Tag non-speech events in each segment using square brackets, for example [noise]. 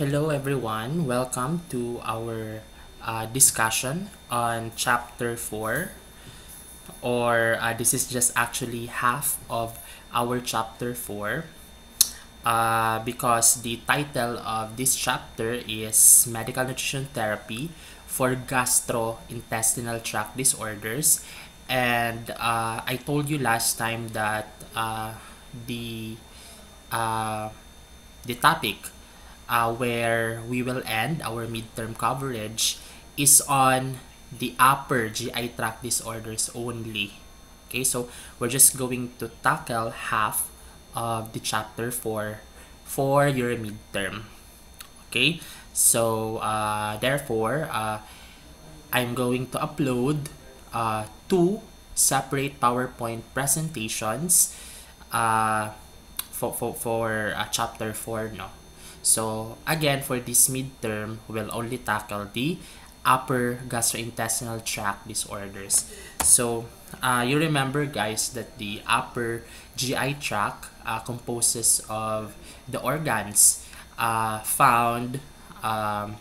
Hello everyone, welcome to our uh, discussion on chapter 4 or uh, this is just actually half of our chapter 4 uh, because the title of this chapter is medical nutrition therapy for gastrointestinal tract disorders. And uh, I told you last time that uh, the uh, the topic uh, where we will end our midterm coverage is on the upper GI tract disorders only. Okay, so we're just going to tackle half of the chapter for for your midterm. Okay, so uh, therefore, uh, I'm going to upload uh, two separate PowerPoint presentations uh, for, for, for uh, chapter 4 no so again for this midterm we'll only tackle the upper gastrointestinal tract disorders so uh, you remember guys that the upper GI tract uh, composes of the organs uh, found um,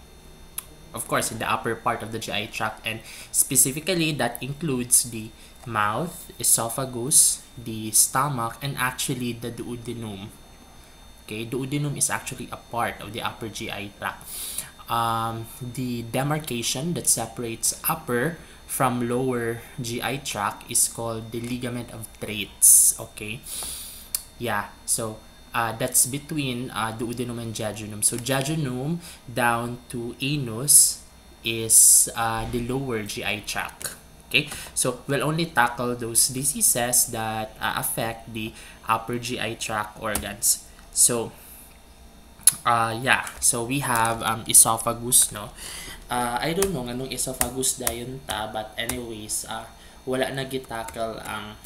of course in the upper part of the GI tract and specifically that includes the mouth, esophagus, the stomach, and actually the duodenum. Okay, duodenum is actually a part of the upper GI tract. Um, the demarcation that separates upper from lower GI tract is called the ligament of Treitz. Okay, yeah, so uh, that's between uh, duodenum and jejunum. So jejunum down to anus is uh, the lower GI tract. Okay, so we'll only tackle those diseases that uh, affect the upper GI tract organs. So, uh, yeah, so we have um, esophagus, no? Uh, I don't know anong esophagus dayon ta, but anyways, uh, wala na gitackle ang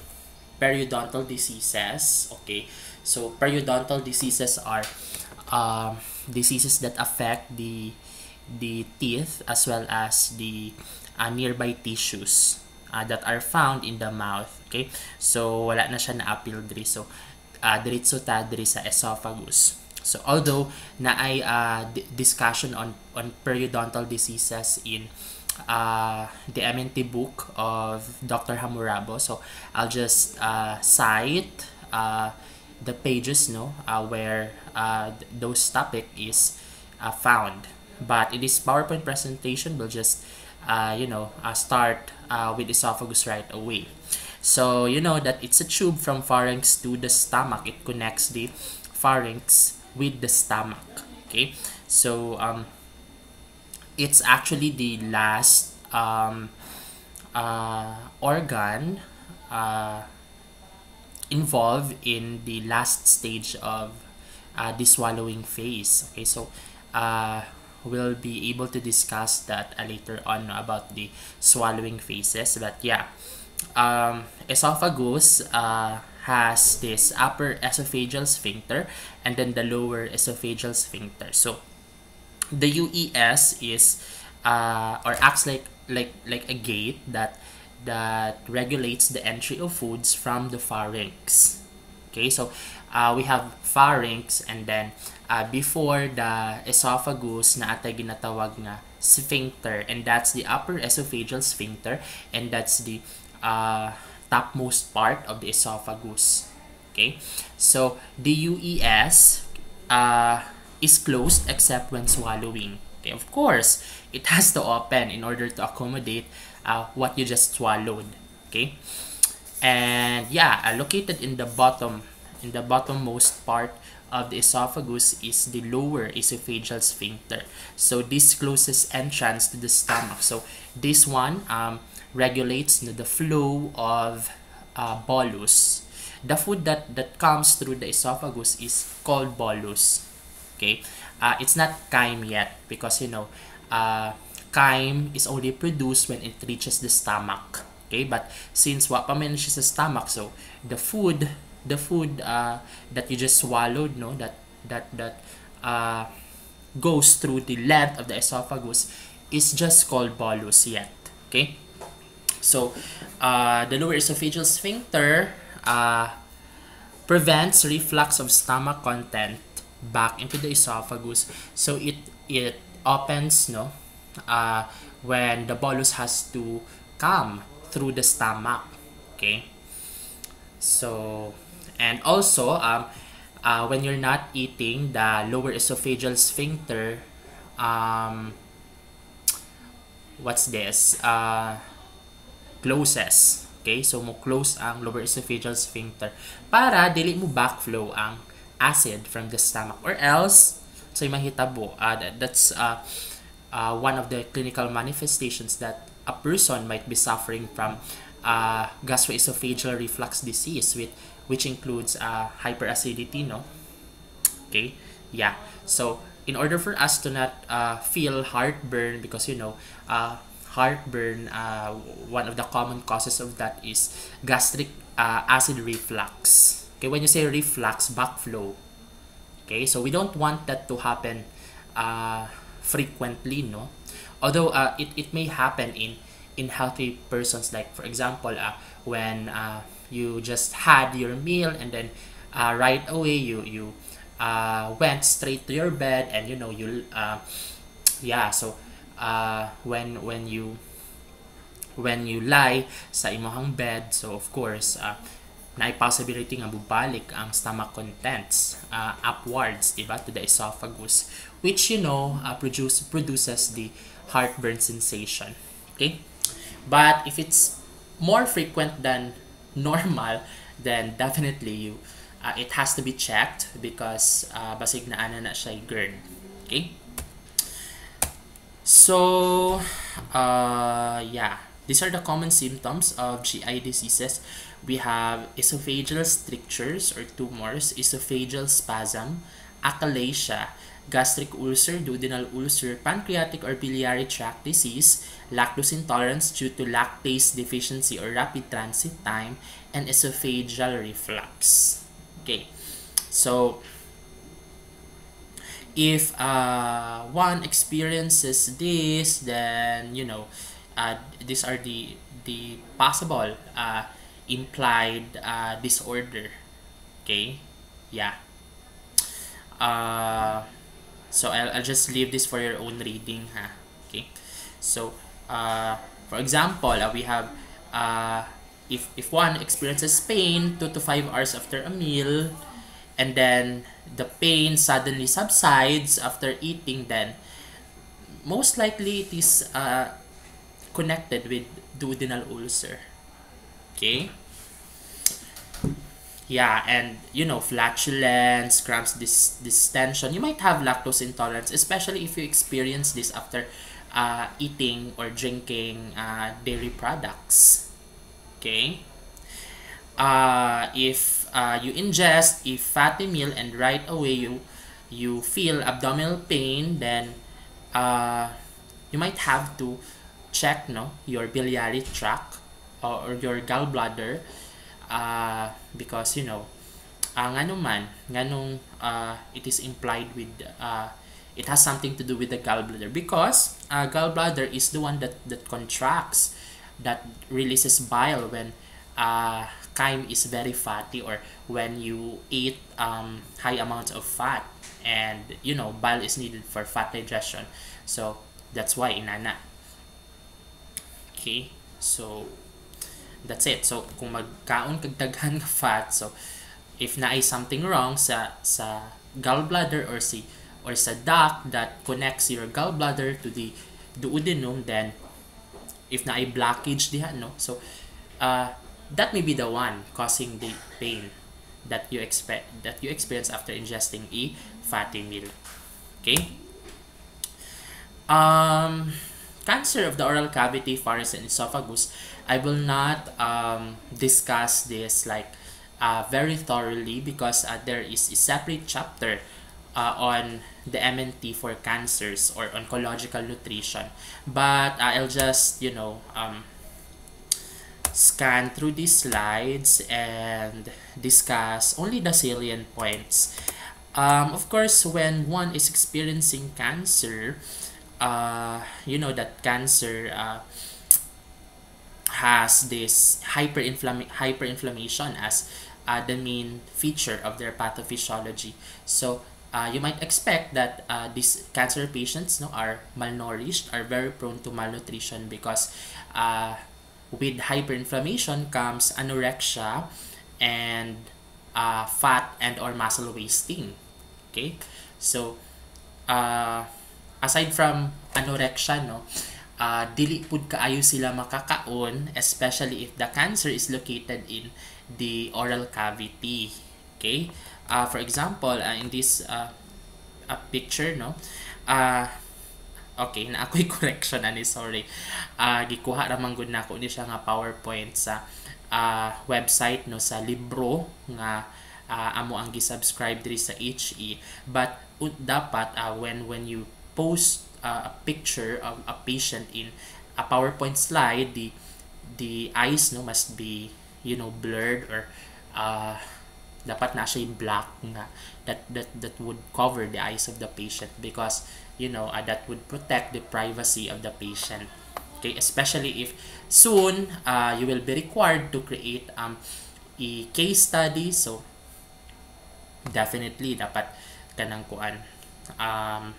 periodontal diseases, okay? So, periodontal diseases are uh, diseases that affect the the teeth as well as the uh, nearby tissues uh, that are found in the mouth. Okay? So, wala na siya na-appeal diri. So, uh, diretso ta sa esophagus. So, although na ay uh, discussion on, on periodontal diseases in uh, the MNT book of Dr. Hamurabo. So, I'll just uh, cite uh, the pages no uh, where uh, those topic is uh, found. But in this PowerPoint presentation, we'll just uh, you know, uh, start uh, with esophagus right away. So, you know that it's a tube from pharynx to the stomach. It connects the pharynx with the stomach. Okay, so um, it's actually the last um, uh, organ uh, involved in the last stage of uh, the swallowing phase. Okay, so uh, we'll be able to discuss that uh, later on about the swallowing phases but yeah um, esophagus uh, has this upper esophageal sphincter and then the lower esophageal sphincter. So the UES is uh, or acts like like like a gate that that regulates the entry of foods from the pharynx. Okay so uh, we have pharynx and then uh, before the esophagus na atay ginatawag nga sphincter and that's the upper esophageal sphincter and that's the uh, topmost part of the esophagus. Okay? So the UES uh, is closed except when swallowing. Okay of course it [laughs] has to open in order to accommodate uh, what you just swallowed. Okay? And yeah uh, located in the bottom in the bottommost part of the esophagus is the lower esophageal sphincter. So this closest entrance to the stomach. So this one um, regulates the flow of uh, bolus. The food that, that comes through the esophagus is called bolus. Okay, uh, it's not chyme yet because you know uh, chyme is only produced when it reaches the stomach. Okay, but since what pa siya sa stomach, so the food the food uh, that you just swallowed no that that that uh, goes through the length of the esophagus is just called bolus yet okay so uh, the lower esophageal sphincter uh, prevents reflux of stomach content back into the esophagus. So it it opens no uh, when the bolus has to come through the stomach. Okay. So and also um, uh, when you're not eating, the lower esophageal sphincter um, what's this? Uh, closes. Okay? So, mo close ang lower esophageal sphincter para dili mo backflow ang acid from the stomach or else so mahitabo uh, that, that's uh, uh, one of the clinical manifestations that a person might be suffering from uh, gastroesophageal reflux disease with which includes uh, hyperacidity no okay yeah so in order for us to not uh, feel heartburn because you know uh, heartburn uh, one of the common causes of that is gastric uh, acid reflux. Okay when you say reflux backflow. Okay so we don't want that to happen uh, frequently no? Although uh, it, it may happen in in healthy persons like for example uh, when uh, you just had your meal and then uh, right away you you uh, went straight to your bed and you know you uh, yeah so uh, when when you when you lie sa imong bed so of course uh, na possibility nga bubalik ang stomach contents uh, upwards diba to the esophagus which you know uh, produce produces the heartburn sensation okay but if it's more frequent than [laughs] normal then definitely you uh, it has to be checked because uh, basig na ana na siya GERD. Okay? So, uh, yeah. These are the common symptoms of GI diseases. We have esophageal strictures or tumors, esophageal spasm, achalasia, gastric ulcer, duodenal ulcer, pancreatic or biliary tract disease, lactose intolerance due to lactase deficiency or rapid transit time, and esophageal reflux. Okay, so if uh, one experiences this, then you know uh, these are the the possible uh, implied uh, disorder. Okay, yeah. Uh, so I'll, I'll just leave this for your own reading, ha. Okay, so uh, for example, uh, we have uh, if if one experiences pain two to five hours after a meal and then the pain suddenly subsides after eating then most likely it is uh, connected with duodenal ulcer. Okay? Yeah and you know flatulence cramps this distension. You might have lactose intolerance especially if you experience this after uh, eating or drinking uh, dairy products. Okay? Uh, if uh, you ingest a fatty meal and right away you you feel abdominal pain then uh, you might have to check no your biliary tract or, or your gallbladder uh, because you know uh, nga man nganong uh, it is implied with uh, it has something to do with the gallbladder because uh, gallbladder is the one that that contracts that releases bile when uh, chyme is very fatty or when you eat um, high amounts of fat and you know bile is needed for fat digestion. So that's why inana okay so that's it. So kung magkaon kag daghan ka fat so if na ay something wrong sa sa gallbladder or si or sa duct that connects your gallbladder to the duodenum then if na ay blockage diha no? So uh, that may be the one causing the pain that you expect that you experience after ingesting a fatty meal. Okay? Um cancer of the oral cavity pharynx and esophagus. I will not um, discuss this like uh, very thoroughly because uh, there is a separate chapter uh, on the MNT for cancers or oncological nutrition. But uh, I'll just, you know, um, scan through these slides and discuss only the salient points. Um, of course, when one is experiencing cancer, uh, you know that cancer uh, has this hyperinflammation as uh, the main feature of their pathophysiology. So uh, you might expect that uh, these cancer patients no, are malnourished, are very prone to malnutrition because uh, with hyperinflammation comes anorexia and uh, fat and or muscle wasting. Okay, so uh, aside from anorexia, no, uh, dili pud kaayo sila makakaon, especially if the cancer is located in the oral cavity. Okay, uh, for example, uh, in this uh, a picture, no, uh, okay, na ako'y [laughs] correction ani sorry. Uh, gikuha ra man gud nako ni siya nga PowerPoint sa uh, website no sa libro nga uh, amo ang gi-subscribe diri sa HE but uh, dapat uh, when when you post uh, a picture of a patient in a PowerPoint slide the the eyes no must be you know blurred or uh, dapat na siya black nga that that that would cover the eyes of the patient because you know uh, that would protect the privacy of the patient. Okay especially if soon uh, you will be required to create um a case study. So definitely dapat kanang kuan um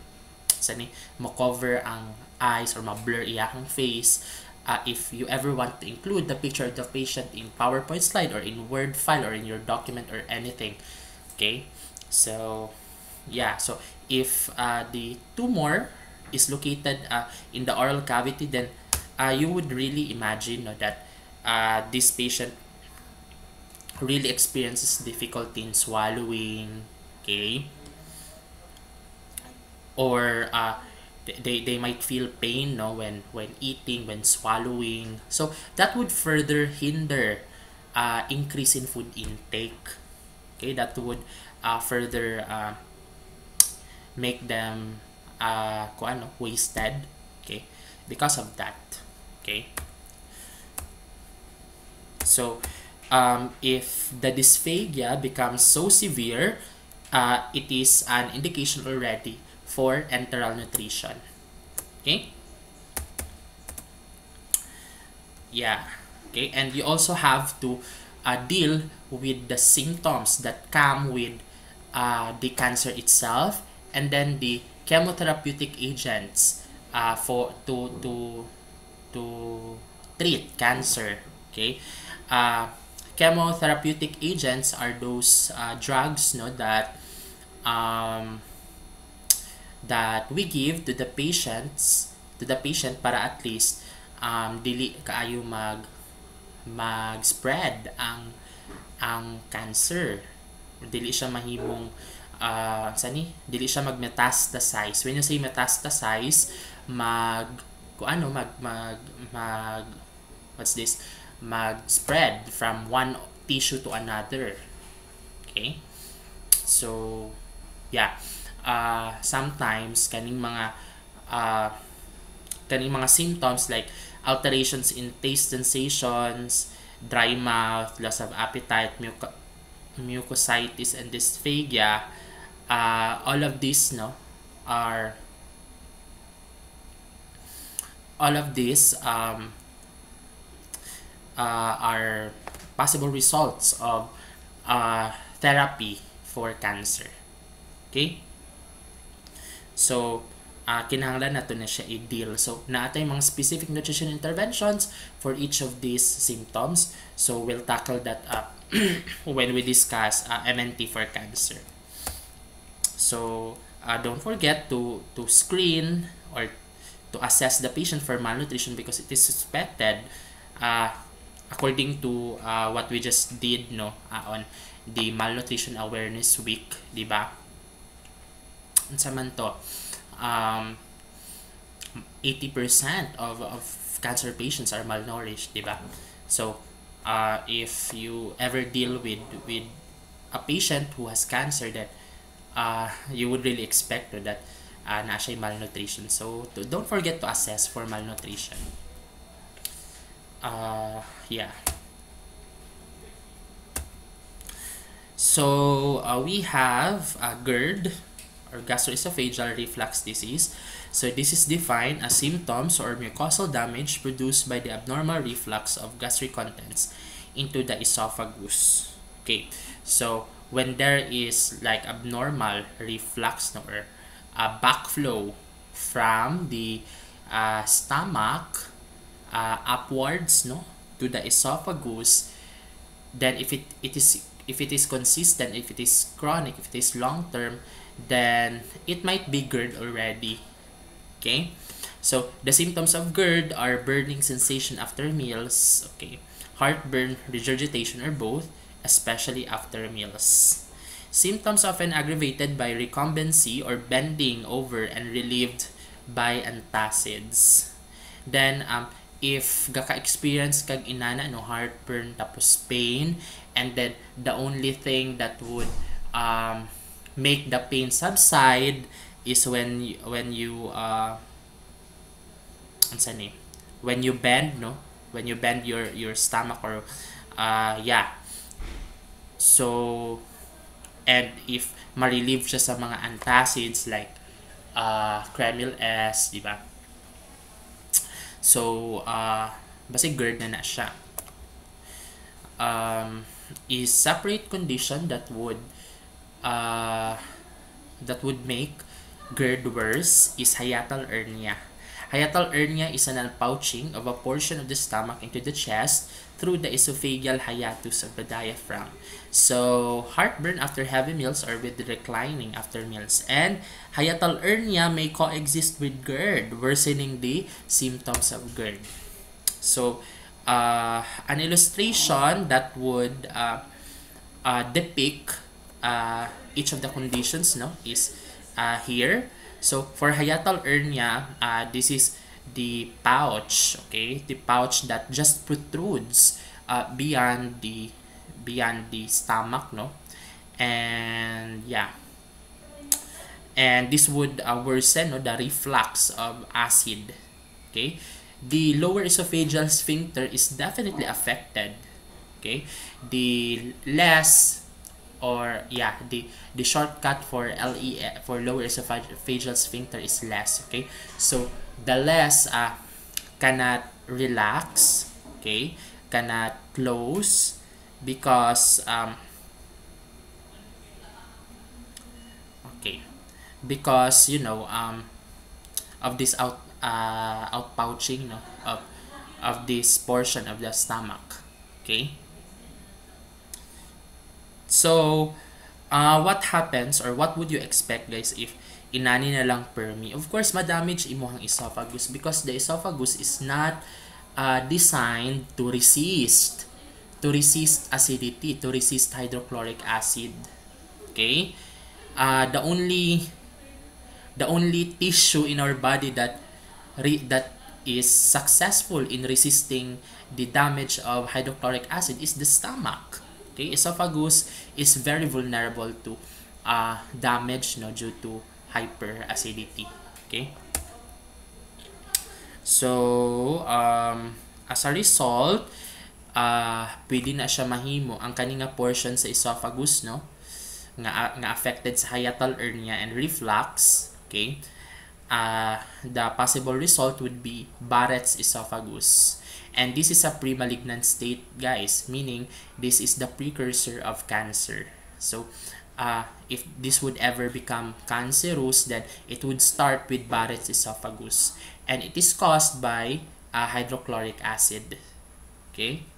sani mo cover ang eyes or ma-blur iyang face. Uh, if you ever want to include the picture of the patient in PowerPoint slide or in Word file or in your document or anything. Okay? So yeah so if uh, the tumor is located uh, in the oral cavity then uh, you would really imagine no, that uh, this patient really experiences difficulty in swallowing okay? Or uh, they, they might feel pain no when when eating when swallowing. So that would further hinder uh, increase in food intake. Okay that would uh, further uh, make them uh, kung ano, wasted okay because of that okay so um, if the dysphagia becomes so severe uh, it is an indication already for enteral nutrition. Okay? Yeah. Okay, and you also have to uh, deal with the symptoms that come with uh, the cancer itself and then the chemotherapeutic agents uh, for to to to treat cancer okay? Uh, chemotherapeutic agents are those uh, drugs no that um, that we give to the patients to the patient para at least um, dili kaayo mag mag spread ang ang cancer. Dili siya mahimong uh, sani dili siya mag metastasize when you say metastasize mag kung ano mag mag mag what's this? Mag spread from one tissue to another. Okay? So yeah. Uh, sometimes kaning mga uh, kaning mga symptoms like alterations in taste sensations, dry mouth, loss of appetite, muc- mucositis, and dysphagia, uh, all of these no are all of these um, uh, are possible results of uh, therapy for cancer. Okay? So, uh, kinahanglan nato na siya i-deal. So, naatay mga specific nutrition interventions for each of these symptoms. So, we'll tackle that up [clears throat] when we discuss uh, MNT for cancer. So, uh, don't forget to, to screen or to assess the patient for malnutrition because it is suspected uh, according to uh, what we just did no uh, on the malnutrition awareness week, di ba? unsa man to um 80% of, of cancer patients are malnourished, di ba? So, uh, if you ever deal with with a patient who has cancer that uh, you would really expect that uh, na siya malnutrition. So, to, don't forget to assess for malnutrition. Uh, yeah. So, uh, we have uh, GERD, or gastroesophageal reflux disease. So this is defined as symptoms or mucosal damage produced by the abnormal reflux of gastric contents into the esophagus. Okay, so when there is like abnormal reflux or uh, backflow from the uh, stomach uh, upwards no to the esophagus then if it, it is if it is consistent if it is chronic if it is long term then it might be GERD already okay? So the symptoms of GERD are burning sensation after meals okay? Heartburn regurgitation or both especially after meals. Symptoms often aggravated by recumbency or bending over and relieved by antacids. Then um, if gaka-experience kag inana no heartburn tapos pain and then the only thing that would um, make the pain subside is when when you uh name when you bend no? When you bend your your stomach or uh yeah so and if ma-relieve siya sa mga antacids like uh, Kremil S, di ba? So, uh, basi GERD na na siya. Um, is separate condition that would uh, that would make GERD worse is hiatal hernia. Hiatal hernia is an unpouching of a portion of the stomach into the chest through the esophageal hiatus of the diaphragm. So, heartburn after heavy meals or with reclining after meals. And hiatal hernia may coexist with GERD, worsening the symptoms of GERD. So, uh, an illustration that would uh, uh, depict uh, each of the conditions no, is uh, here. So, for hiatal hernia, uh, this is the pouch okay the pouch that just protrudes uh, beyond the beyond the stomach no? And yeah. And this would uh, worsen no, the reflux of acid okay? The lower esophageal sphincter is definitely affected okay? The less or yeah the the shortcut for LE for lower esophageal sphincter is less okay? So the less uh, cannot relax okay? Cannot close because um, okay because you know um, of this out uh, outpouching no, of of this portion of the stomach okay so uh, what happens or what would you expect guys if inani na lang permi. Of course, ma-damage imuhang esophagus because the esophagus is not uh, designed to resist to resist acidity, to resist hydrochloric acid. Okay? Uh, the only the only tissue in our body that re, that is successful in resisting the damage of hydrochloric acid is the stomach. Okay, esophagus is very vulnerable to uh, damage no due to hyperacidity. Okay? So, um, as a result, uh, pwede na siya mahimo ang kaninga portion sa esophagus, no? Nga, nga affected sa hiatal hernia and reflux, okay? Uh, the possible result would be Barrett's esophagus. And this is a pre-malignant state, guys, meaning this is the precursor of cancer. So, uh, if this would ever become cancerous, then it would start with Barrett's esophagus. And it is caused by uh, hydrochloric acid. Okay?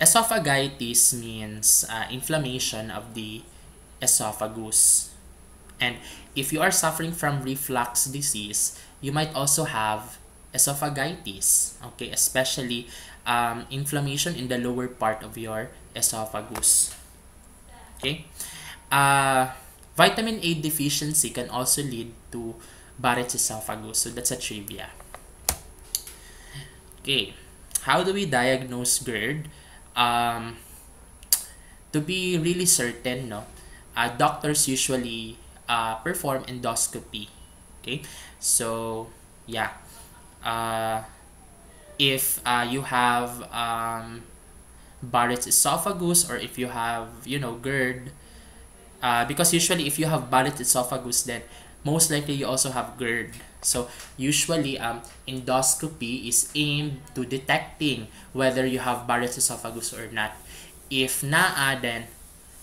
Esophagitis means uh, inflammation of the esophagus. And if you are suffering from reflux disease, you might also have esophagitis. Okay, especially um, inflammation in the lower part of your esophagus. Okay? Uh, vitamin A deficiency can also lead to Barrett's esophagus. So that's a trivia. Okay. How do we diagnose GERD? Um, to be really certain, no, uh, doctors usually uh, perform endoscopy. Okay? So, yeah. Uh, if uh, you have um, Barrett's esophagus or if you have, you know, GERD, uh, because usually if you have Barrett's esophagus, then most likely you also have GERD. So usually um, endoscopy is aimed to detecting whether you have Barrett's esophagus or not. If naa, then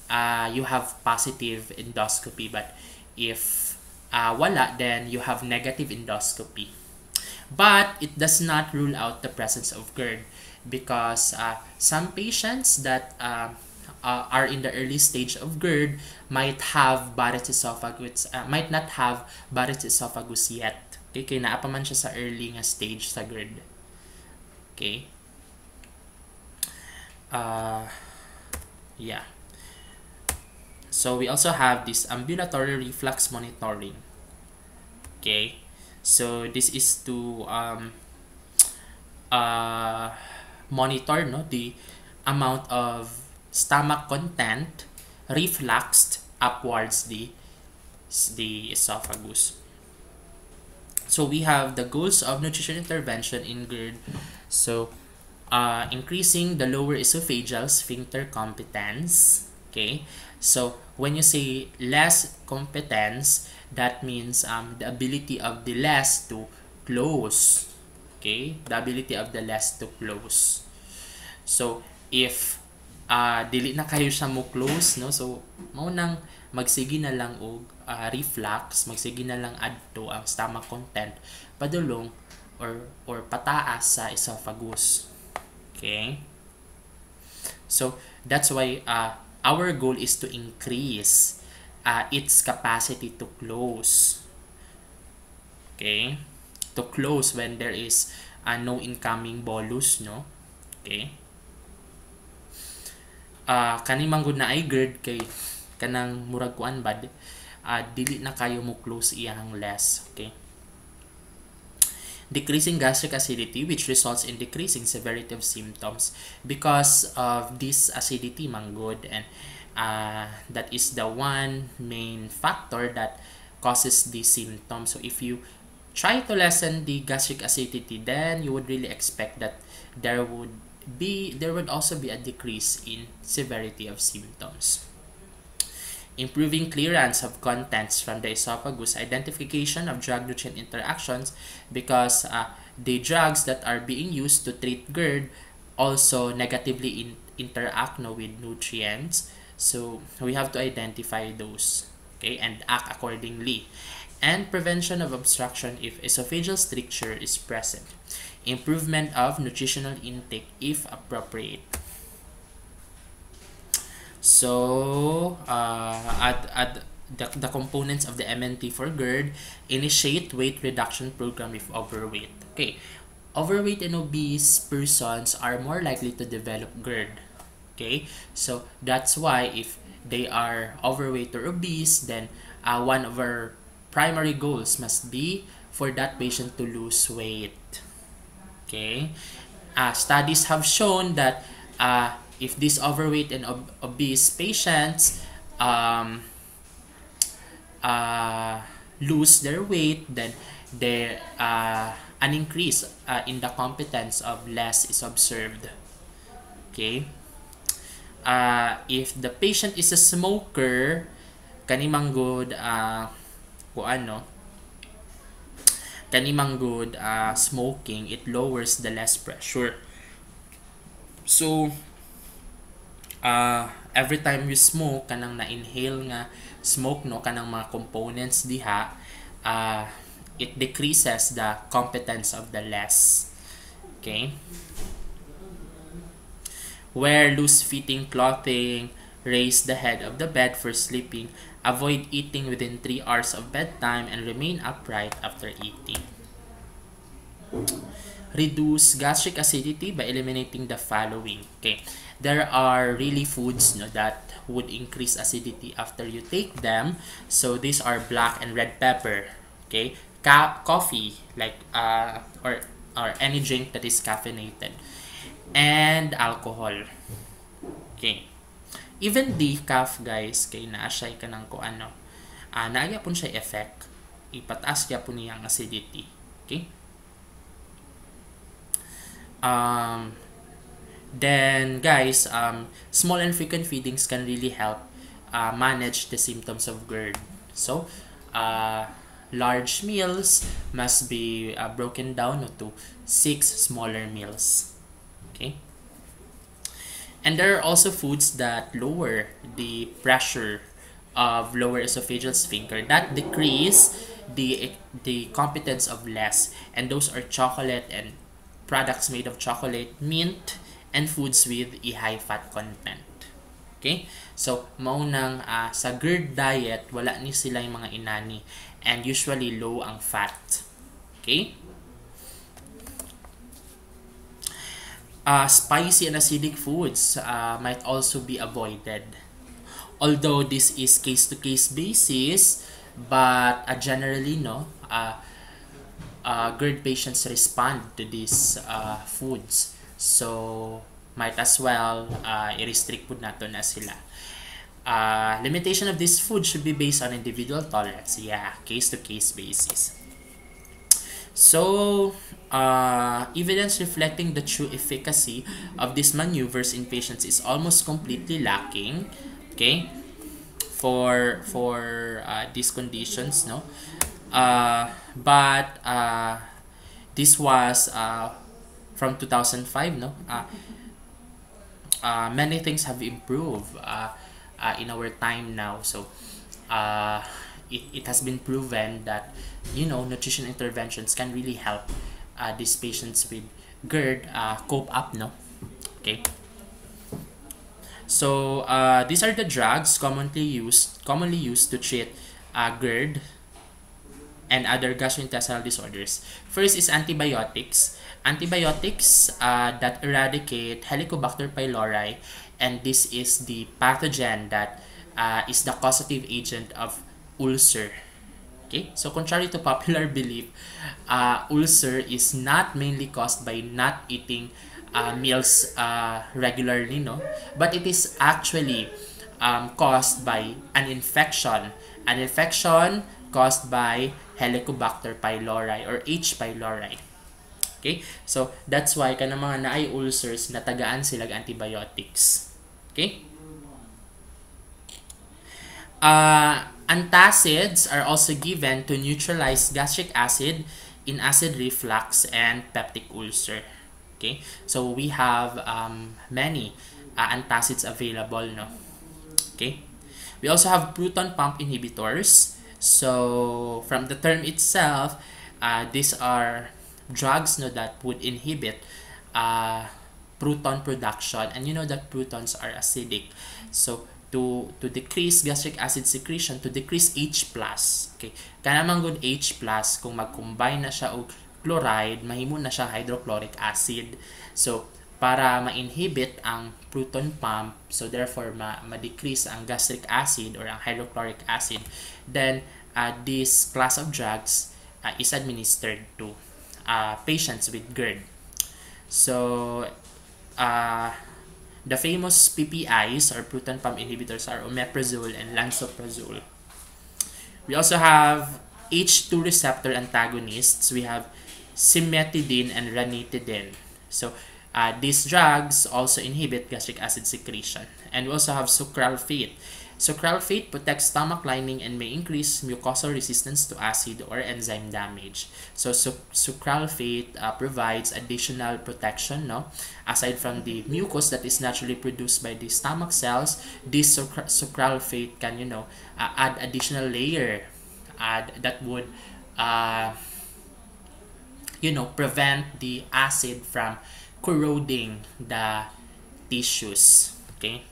uh, you have positive endoscopy. But if uh, wala, then you have negative endoscopy. But it does not rule out the presence of GERD because uh, some patients that uh, uh, are in the early stage of GERD might have Barrett's esophagus, uh, might not have Barrett's esophagus yet. Okay, kaya naa pa man siya sa early nga stage sa GERD. Okay. Uh, yeah. So we also have this ambulatory reflux monitoring. Okay. So this is to um, uh, monitor no the amount of stomach content refluxed upwards the the esophagus. So we have the goals of nutrition intervention in GERD. So uh, increasing the lower esophageal sphincter competence. Okay, so when you say less competence, that means um, the ability of the less to close. Okay, the ability of the less to close. So if uh, dili na kayo siya mo close, no? So mao nang magsige na lang og uh, reflux, magsige na lang adto ang stomach content padulong or or pataas sa esophagus. Okay? So, that's why uh, our goal is to increase uh, its capacity to close. Okay? To close when there is uh, no incoming bolus, no? Okay? Uh, kani manggod na ay GERD kay kanang murag kuan bad uh, dili na kayo mo close iyang less okay? Decreasing gastric acidity which results in decreasing severity of symptoms because of this acidity manggod and uh, that is the one main factor that causes the symptoms. So if you try to lessen the gastric acidity then you would really expect that there would be there would also be a decrease in severity of symptoms improving clearance of contents from the esophagus, identification of drug-nutrient interactions because uh, the drugs that are being used to treat GERD also negatively in interact no, with nutrients. So we have to identify those okay, and act accordingly. And prevention of obstruction if esophageal stricture is present. Improvement of nutritional intake if appropriate. So, uh, at, at the, the components of the MNT for GERD, initiate weight reduction program if overweight. Okay, overweight and obese persons are more likely to develop GERD. Okay, so that's why if they are overweight or obese, then uh, one of our primary goals must be for that patient to lose weight. Okay, uh, studies have shown that uh, if these overweight and ob obese patients um, uh, lose their weight, then there uh, an increase uh, in the competence of less is observed. Okay. Uh, if the patient is a smoker, kanimang good uh, kung ano, kanimang good uh, smoking, it lowers the less pressure. So, uh, every time you smoke kanang na-inhale nga smoke no kanang mga components diha uh, it decreases the competence of the less. Okay? Wear loose fitting clothing raise the head of the bed for sleeping avoid eating within 3 hours of bedtime and remain upright after eating. Reduce gastric acidity by eliminating the following. Okay there are really foods no, that would increase acidity after you take them. So these are black and red pepper. Okay, Ca- coffee like uh, or or any drink that is caffeinated, and alcohol. Okay. Even decaf guys kay naa siya ka ng ko ano. Uh, naaya po siya effect. Ipataas niya po niyang acidity. Okay? Um, then, guys, um, small and frequent feedings can really help uh, manage the symptoms of GERD. So, uh, large meals must be uh, broken down to six smaller meals. Okay. And there are also foods that lower the pressure of lower esophageal sphincter that decrease the the competence of less and those are chocolate and products made of chocolate mint and foods with a high fat content. Okay? So maunang uh, sa GERD diet wala ni sila yung mga inani and usually low ang fat. Okay? Uh, spicy and acidic foods uh, might also be avoided. Although this is case to case basis but uh, generally no uh, uh, GERD patients respond to these uh, foods so might as well uh, i-restrict po nato na sila. Uh, limitation of this food should be based on individual tolerance. Yeah case to case basis. So uh, evidence reflecting the true efficacy of these maneuvers in patients is almost completely lacking okay for for uh, these conditions no? Uh, but uh, this was uh, from 2005 no uh, uh, many things have improved uh, uh, in our time now so uh, it, it has been proven that you know nutrition interventions can really help uh, these patients with GERD uh, cope up no okay so uh, these are the drugs commonly used commonly used to treat uh, GERD and other gastrointestinal disorders. First is antibiotics. Antibiotics uh, that eradicate Helicobacter pylori and this is the pathogen that uh, is the causative agent of ulcer. Okay, so contrary to popular [laughs] belief, uh, ulcer is not mainly caused by not eating uh, meals uh, regularly, no? But it is actually um, caused by an infection. An infection caused by Helicobacter pylori or H. pylori. Okay? So, that's why kana mga naay ulcers natagaan sila antibiotics. Okay? Uh, antacids are also given to neutralize gastric acid in acid reflux and peptic ulcer. Okay, so we have um, many uh, antacids available, no? Okay, we also have proton pump inhibitors. So from the term itself, uh, these are drugs no, that would inhibit uh, proton production, and you know that protons are acidic. So to to decrease gastric acid secretion, to decrease H+. Okay, kaya naman good H+, kung mag-combine na siya og chloride, mahimo na siya hydrochloric acid. So, para ma-inhibit ang proton pump, so therefore ma-decrease ang gastric acid or ang hydrochloric acid, then uh, this class of drugs uh, is administered to uh, patients with GERD. So, uh, the famous PPIs or proton pump inhibitors are omeprazole and lansoprazole. We also have H2 receptor antagonists. We have cimetidine and ranitidine. So uh, these drugs also inhibit gastric acid secretion. And we also have sucralfate. Sucralfate protects stomach lining and may increase mucosal resistance to acid or enzyme damage. So su sucralfate uh, provides additional protection, no? Aside from the mucus that is naturally produced by the stomach cells, this sucr sucralfate can, you know, uh, add additional layer add that would uh, you know, prevent the acid from corroding the tissues. Okay?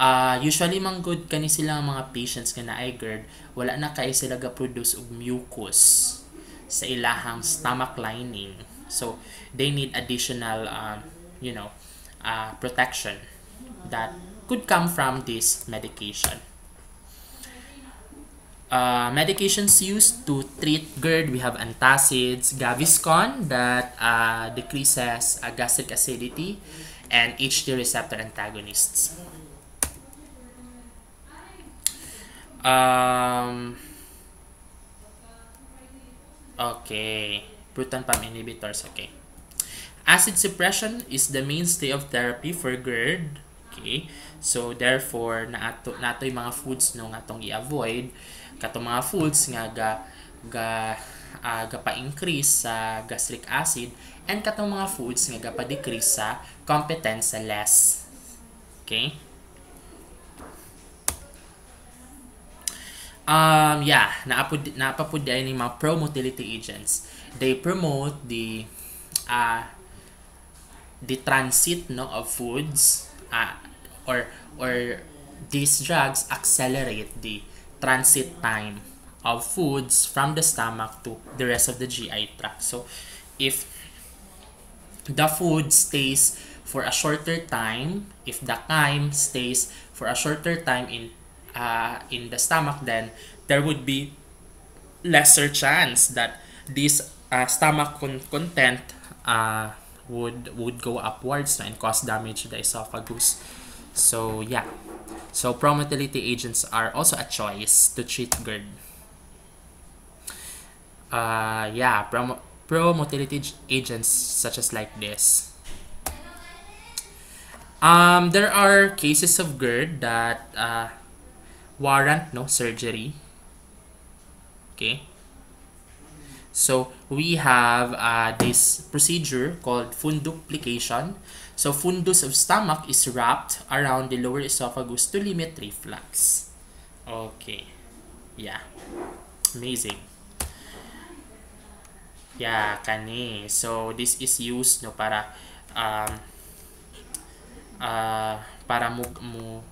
Uh, usually, man good kani sila mga patients nga na GERD, wala na kay sila ga-produce og mucus sa ilahang stomach lining. So, they need additional, uh, you know, uh, protection that could come from this medication. Uh, medications used to treat GERD, we have antacids, Gaviscon that uh, decreases uh, gastric acidity, and H2 receptor antagonists. Um, okay, proton pump inhibitors, okay. Acid suppression is the mainstay of therapy for GERD. Okay, so therefore, naato, nato yung mga foods no nga atong i-avoid katong mga foods nga ga ga uh, gapa-increase sa gastric acid and katong mga foods nga gapa-decrease sa competence sa less. Okay? Um, yeah, naapod, naapapod din yung mga pro-motility agents. They promote the uh, the transit no of foods uh, or or these drugs accelerate the transit time of foods from the stomach to the rest of the GI tract. So if the food stays for a shorter time, if the time stays for a shorter time in uh, in the stomach, then there would be lesser chance that this uh, stomach con- content uh, would would go upwards and cause damage to the esophagus. So yeah, so pro-motility agents are also a choice to treat GERD. Uh, yeah, pro pro-motility agents such as like this. Um, there are cases of GERD that uh, warrant no surgery. Okay. So we have uh, this procedure called fundoplication. So fundus of stomach is wrapped around the lower esophagus to limit reflux. Okay. Yeah. Amazing. Yeah, kani. So this is used no para um uh, para mo mo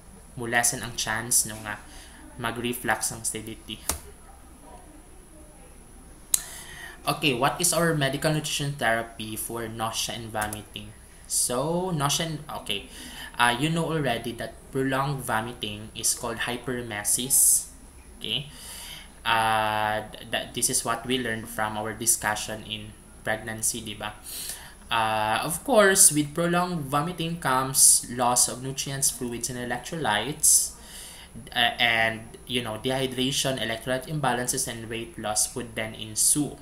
mo lessen ang chance no nga mag-reflux ang stability. Okay, what is our medical nutrition therapy for nausea and vomiting? So, nausea and, okay, uh, you know already that prolonged vomiting is called hyperemesis. Okay, uh, that this is what we learned from our discussion in pregnancy, diba? Uh, of course, with prolonged vomiting comes loss of nutrients, fluids, and electrolytes. Uh, and, you know, dehydration, electrolyte imbalances, and weight loss would then ensue.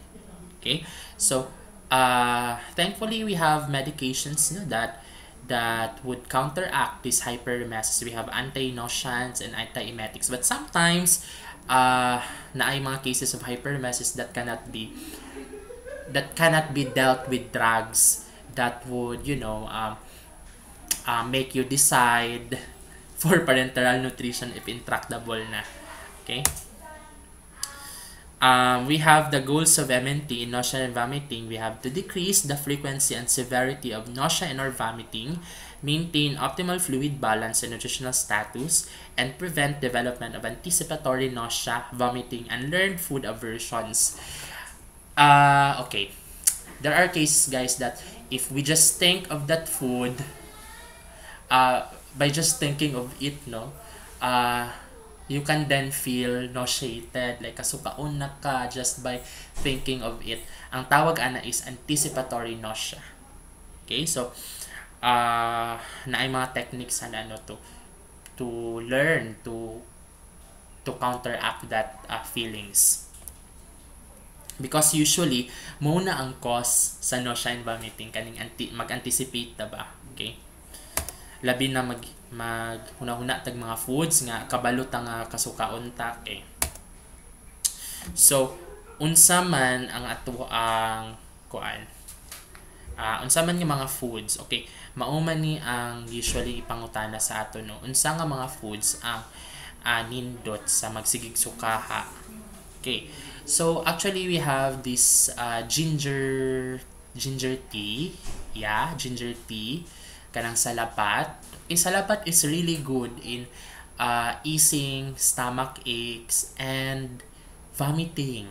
Okay, so uh, thankfully we have medications you know, that that would counteract this hyperemesis. We have anti-nauseants and antiemetics, but sometimes uh, na ay mga cases of hyperemesis that cannot be that cannot be dealt with drugs that would you know um, uh, make you decide for parenteral nutrition if intractable na. Okay? Um, we have the goals of MNT in nausea and vomiting. We have to decrease the frequency and severity of nausea and or vomiting, maintain optimal fluid balance and nutritional status, and prevent development of anticipatory nausea, vomiting, and learned food aversions. Uh, okay. There are cases, guys, that if we just think of that food, uh, by just thinking of it, no, uh, you can then feel nauseated, like kasukaon na ka just by thinking of it. Ang tawag ana is anticipatory nausea. Okay, so uh, na ay mga techniques na ano to to learn to to counteract that uh, feelings. Because usually, muna ang cause sa nausea and vomiting kaning anti mag-anticipate ta ba? Okay? Labi na mag mag huna-huna tag mga foods nga kabalo ta nga kasukaon ta eh. So unsa man ang ato ang kuan uh, unsa man nga mga foods okay mao man ni ang usually ipangutana sa ato no unsa nga mga foods ang uh, nindot sa magsigig sukaha okay so actually we have this uh, ginger ginger tea yeah ginger tea kanang salapat Isalapat is really good in uh, easing stomach aches and vomiting.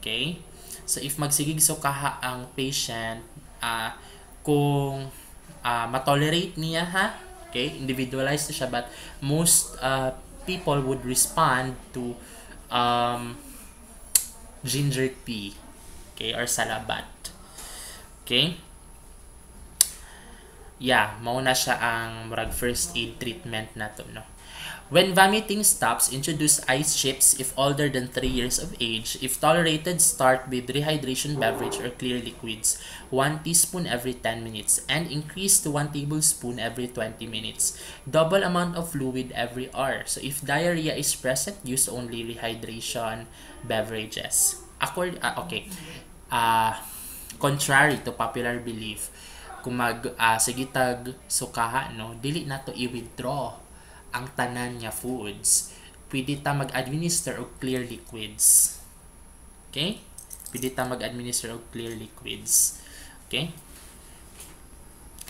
Okay? So, if magsigig sukaha ang patient, uh, kung uh, matolerate niya ha, okay, individualized siya, but most uh, people would respond to um, ginger tea, okay, or salabat. Okay? yeah, mauna siya ang murag first aid treatment na to, no? When vomiting stops, introduce ice chips if older than 3 years of age. If tolerated, start with rehydration beverage or clear liquids, 1 teaspoon every 10 minutes, and increase to 1 tablespoon every 20 minutes. Double amount of fluid every hour. So if diarrhea is present, use only rehydration beverages. accord, uh, okay, uh, contrary to popular belief, kung mag uh, sige tag sukaha no? Dili na to i-withdraw ang tanan niya foods. Pwede ta mag-administer og clear liquids. Okay? Pwede ta mag-administer og clear liquids. Okay?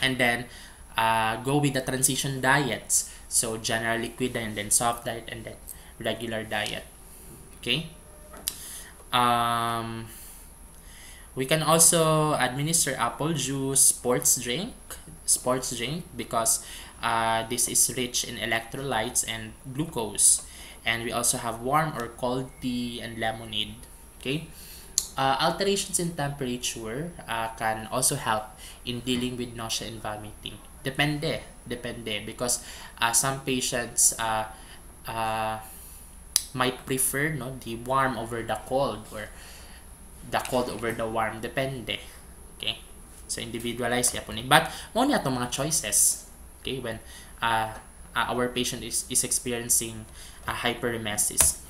And then uh, go with the transition diets. So general liquid and then soft diet and then regular diet. Okay um We can also administer apple juice, sports drink, sports drink because uh, this is rich in electrolytes and glucose. And we also have warm or cold tea and lemonade. Okay. Uh, alterations in temperature uh, can also help in dealing with nausea and vomiting. Depende, depende because uh, some patients uh, uh, might prefer no the warm over the cold or the cold over the warm depende okay? So individualize ya po but mo ni atong mga choices okay? When uh, uh, our patient is is experiencing a hyperemesis.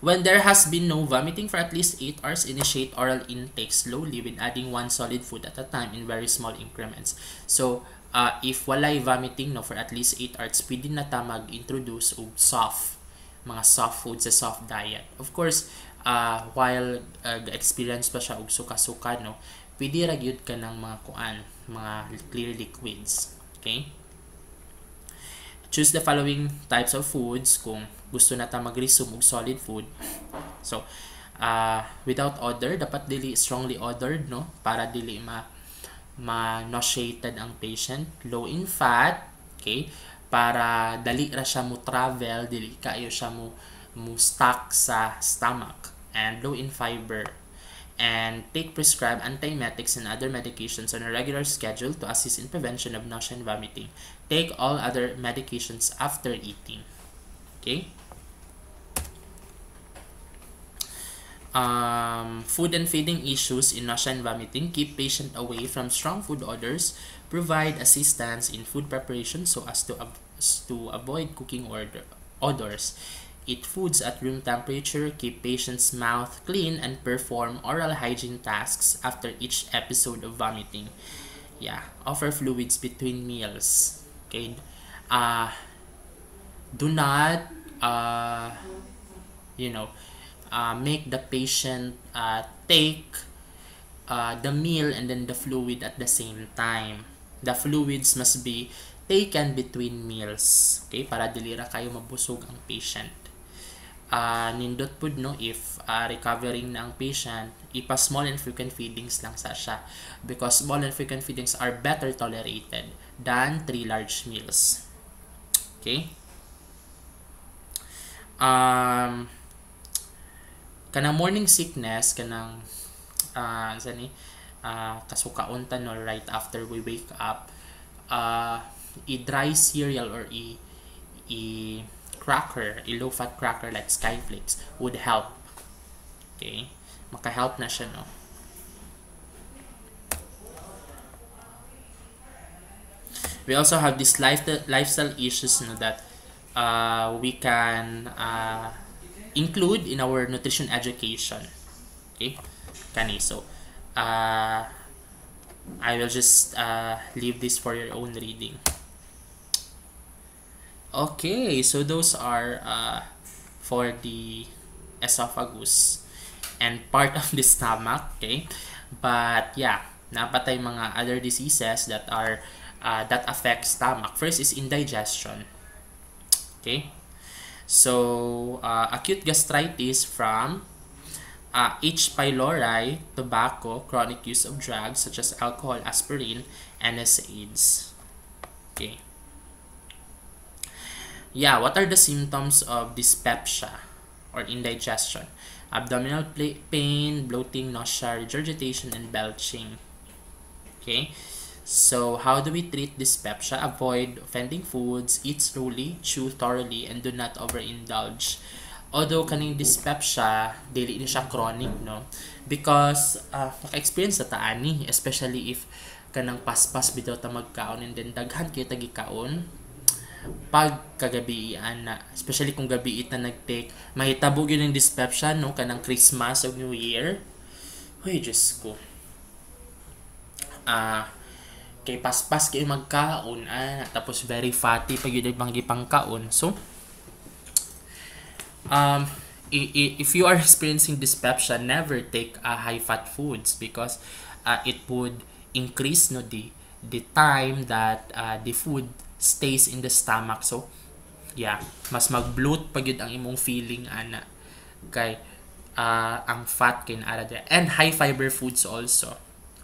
When there has been no vomiting for at least 8 hours, initiate oral intake slowly with adding one solid food at a time in very small increments. So, uh, if walay vomiting no for at least 8 hours, pwede na ta mag-introduce og soft, mga soft foods sa soft diet. Of course, uh, while uh, experience pa siya og suka-suka no pwede ra gyud ka ng mga kuan mga clear liquids okay choose the following types of foods kung gusto na ta mag-resume og solid food so uh, without odor dapat dili strongly odored no para dili ma ma-nauseated ang patient low in fat okay para dali ra siya mo travel dili kayo siya mo mo stuck sa stomach and low in fiber and take prescribed antiemetics and other medications on a regular schedule to assist in prevention of nausea and vomiting. Take all other medications after eating. Okay? Um, food and feeding issues in nausea and vomiting. Keep patient away from strong food odors. Provide assistance in food preparation so as to, as to avoid cooking order, odors Eat foods at room temperature, keep patient's mouth clean, and perform oral hygiene tasks after each episode of vomiting. Yeah, offer fluids between meals. Okay, uh, do not, uh, you know, uh, make the patient uh, take uh, the meal and then the fluid at the same time. The fluids must be taken between meals. Okay, para dilira kayo mabusog ang patient uh, nindot pud no if uh, recovering na ang patient ipa small and frequent feedings lang sa siya because small and frequent feedings are better tolerated than three large meals okay um kanang morning sickness kanang uh, ni uh, kasukaon no right after we wake up uh, i-dry cereal or i i cracker, a low-fat cracker like Skyflakes would help. Okay? Maka-help na siya, no? We also have these life lifestyle issues no, that uh, we can uh, include in our nutrition education. Okay? Kani. So, uh, I will just uh, leave this for your own reading. Okay, so those are uh, for the esophagus and part of the stomach, okay? But yeah, napatay mga other diseases that are uh, that affect stomach. First is indigestion. Okay? So, uh, acute gastritis from uh, H. pylori, tobacco, chronic use of drugs such as alcohol, aspirin, NSAIDs. Okay. Yeah, what are the symptoms of dyspepsia or indigestion? Abdominal pain, bloating, nausea, regurgitation, and belching. Okay, so how do we treat dyspepsia? Avoid offending foods, eat slowly, chew thoroughly, and do not overindulge. Although kaning dyspepsia, dili ni siya chronic, no? Because uh, naka-experience sa taani, especially if kanang paspas bitaw ta magkaon and then daghan kay tagi kaon pag kagabian na especially kung gabi ita nagtake mahitabog yun yung dyspepsia no kanang Christmas o New Year Hoy, Diyos ko. Ah, uh, kay paspas kay magkaon ah, tapos very fatty pag yun pang gipangkaon. So, um, if you are [laughs] experiencing dyspepsia, never take uh, high fat foods because uh, it would increase no the the time that uh, the food stays in the stomach. So, yeah, mas mag-bloat pag yun ang imong feeling ana kay uh, ang fat kin ara and high fiber foods also.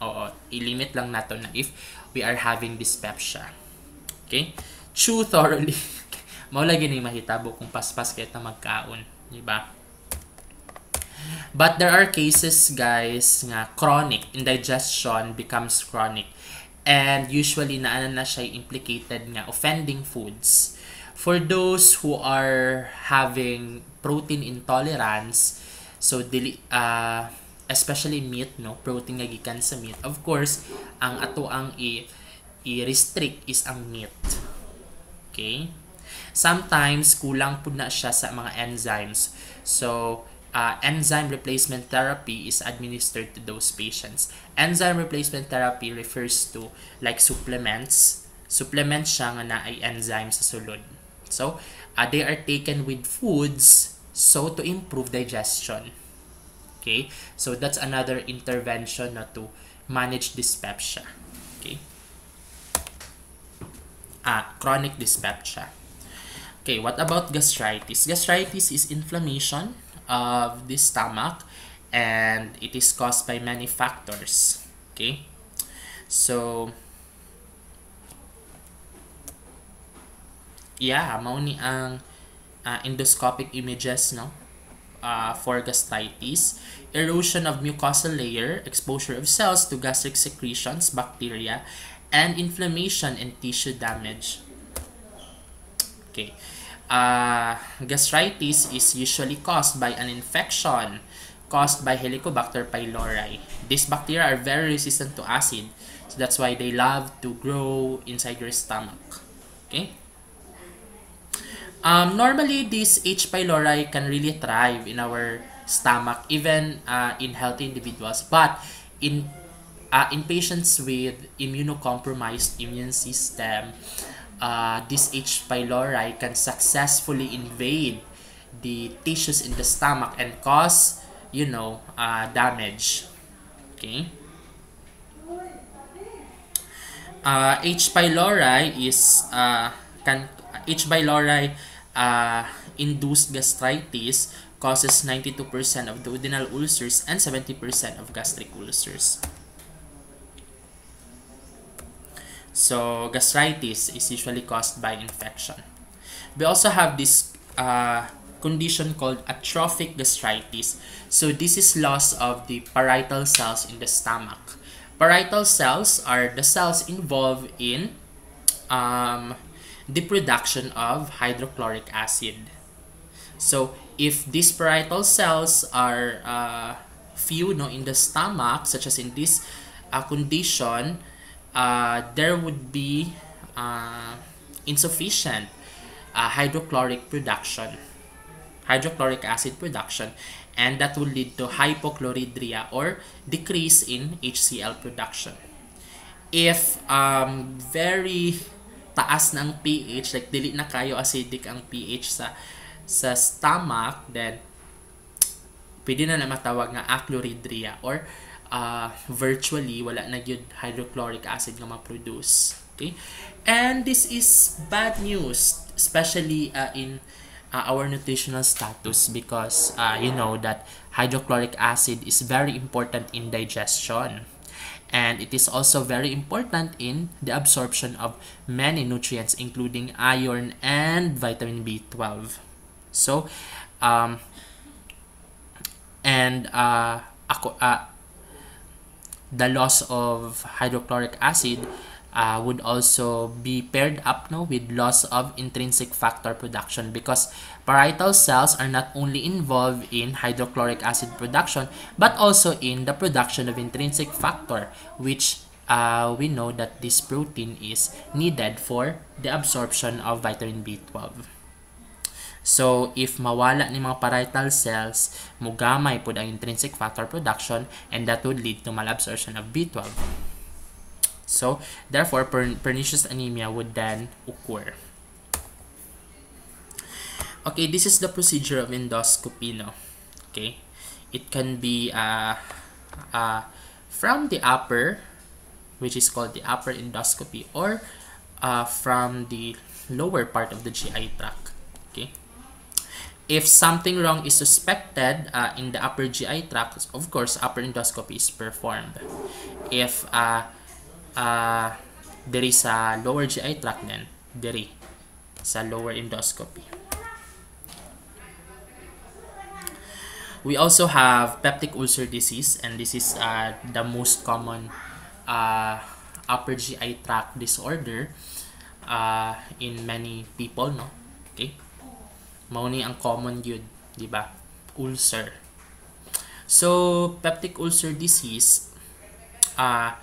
Oo, i-limit lang nato na if we are having dyspepsia. Okay? Chew thoroughly. [laughs] Mao lagi ni mahitabo kung paspas kay ta magkaon, di ba? But there are cases guys nga chronic indigestion becomes chronic and usually na ano na siya implicated nga offending foods. For those who are having protein intolerance, so dili uh, especially meat no, protein nga gikan sa meat. Of course, ang ato ang i i-restrict is ang meat. Okay? Sometimes kulang pud na siya sa mga enzymes. So, uh, enzyme replacement therapy is administered to those patients. Enzyme replacement therapy refers to like supplements. Supplements siya nga na ay enzyme sa sulod. So, uh, they are taken with foods so to improve digestion. Okay? So, that's another intervention na to manage dyspepsia. Okay? Ah, chronic dyspepsia. Okay, what about gastritis? Gastritis is inflammation of the stomach and it is caused by many factors okay so yeah mao ni ang uh, endoscopic images no uh, for gastritis erosion of mucosal layer exposure of cells to gastric secretions bacteria and inflammation and tissue damage okay uh, gastritis is usually caused by an infection caused by Helicobacter pylori. These bacteria are very resistant to acid, so that's why they love to grow inside your stomach. Okay? Um, normally, this H. pylori can really thrive in our stomach, even uh, in healthy individuals. But in uh, in patients with immunocompromised immune system, uh, this H. pylori can successfully invade the tissues in the stomach and cause, you know, uh, damage. Okay. Uh, H. pylori is uh, can H. pylori uh, induced gastritis causes 92% of the duodenal ulcers and 70% of gastric ulcers. So gastritis is usually caused by infection. We also have this uh, condition called atrophic gastritis. So this is loss of the parietal cells in the stomach. Parietal cells are the cells involved in um, the production of hydrochloric acid. So if these parietal cells are uh, few no, in the stomach, such as in this uh, condition, uh, there would be uh, insufficient uh, hydrochloric production, hydrochloric acid production, and that will lead to hypochlorhydria or decrease in HCl production. If um, very taas ng pH, like dili na kayo acidic ang pH sa sa stomach, then pwede na na matawag nga achloridria or uh, virtually wala na gyud hydrochloric acid nga ma-produce. Okay? And this is bad news especially uh, in uh, our nutritional status because uh, you know that hydrochloric acid is very important in digestion and it is also very important in the absorption of many nutrients including iron and vitamin B12 so um, and uh, ako, uh, the loss of hydrochloric acid uh, would also be paired up no, with loss of intrinsic factor production because parietal cells are not only involved in hydrochloric acid production but also in the production of intrinsic factor which uh, we know that this protein is needed for the absorption of vitamin B12. So, if mawala ni mga parietal cells, mugamay po ang intrinsic factor production and that would lead to malabsorption of B12. So, therefore, per pernicious anemia would then occur. Okay, this is the procedure of endoscopy, no? Okay, it can be uh, uh, from the upper, which is called the upper endoscopy, or uh, from the lower part of the GI tract. Okay. If something wrong is suspected uh, in the upper GI tract, of course, upper endoscopy is performed. If uh, uh, there is a lower GI tract, then diri a lower endoscopy. We also have peptic ulcer disease, and this is uh, the most common uh, upper GI tract disorder uh, in many people, no? Okay? mao ni ang common yun, di ba? Ulcer. So, peptic ulcer disease, uh,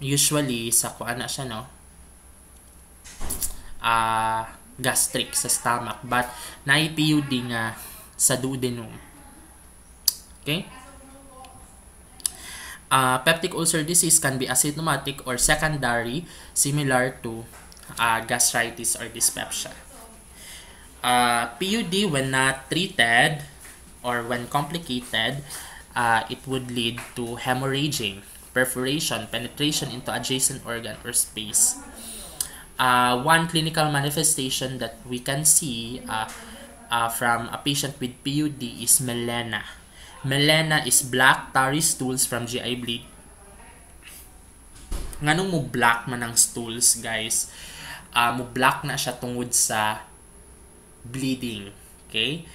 usually, sa kuan na siya, no? Uh, gastric sa stomach, but na-PUD nga sa duodenum. Okay? Uh, peptic ulcer disease can be asymptomatic or secondary, similar to uh, gastritis or dyspepsia uh, PUD when not treated or when complicated, uh, it would lead to hemorrhaging, perforation, penetration into adjacent organ or space. Uh, one clinical manifestation that we can see uh, uh, from a patient with PUD is melena. Melena is black tarry stools from GI bleed. Nganong mo black man ang stools, guys? Uh, mo black na siya tungod sa bleeding okay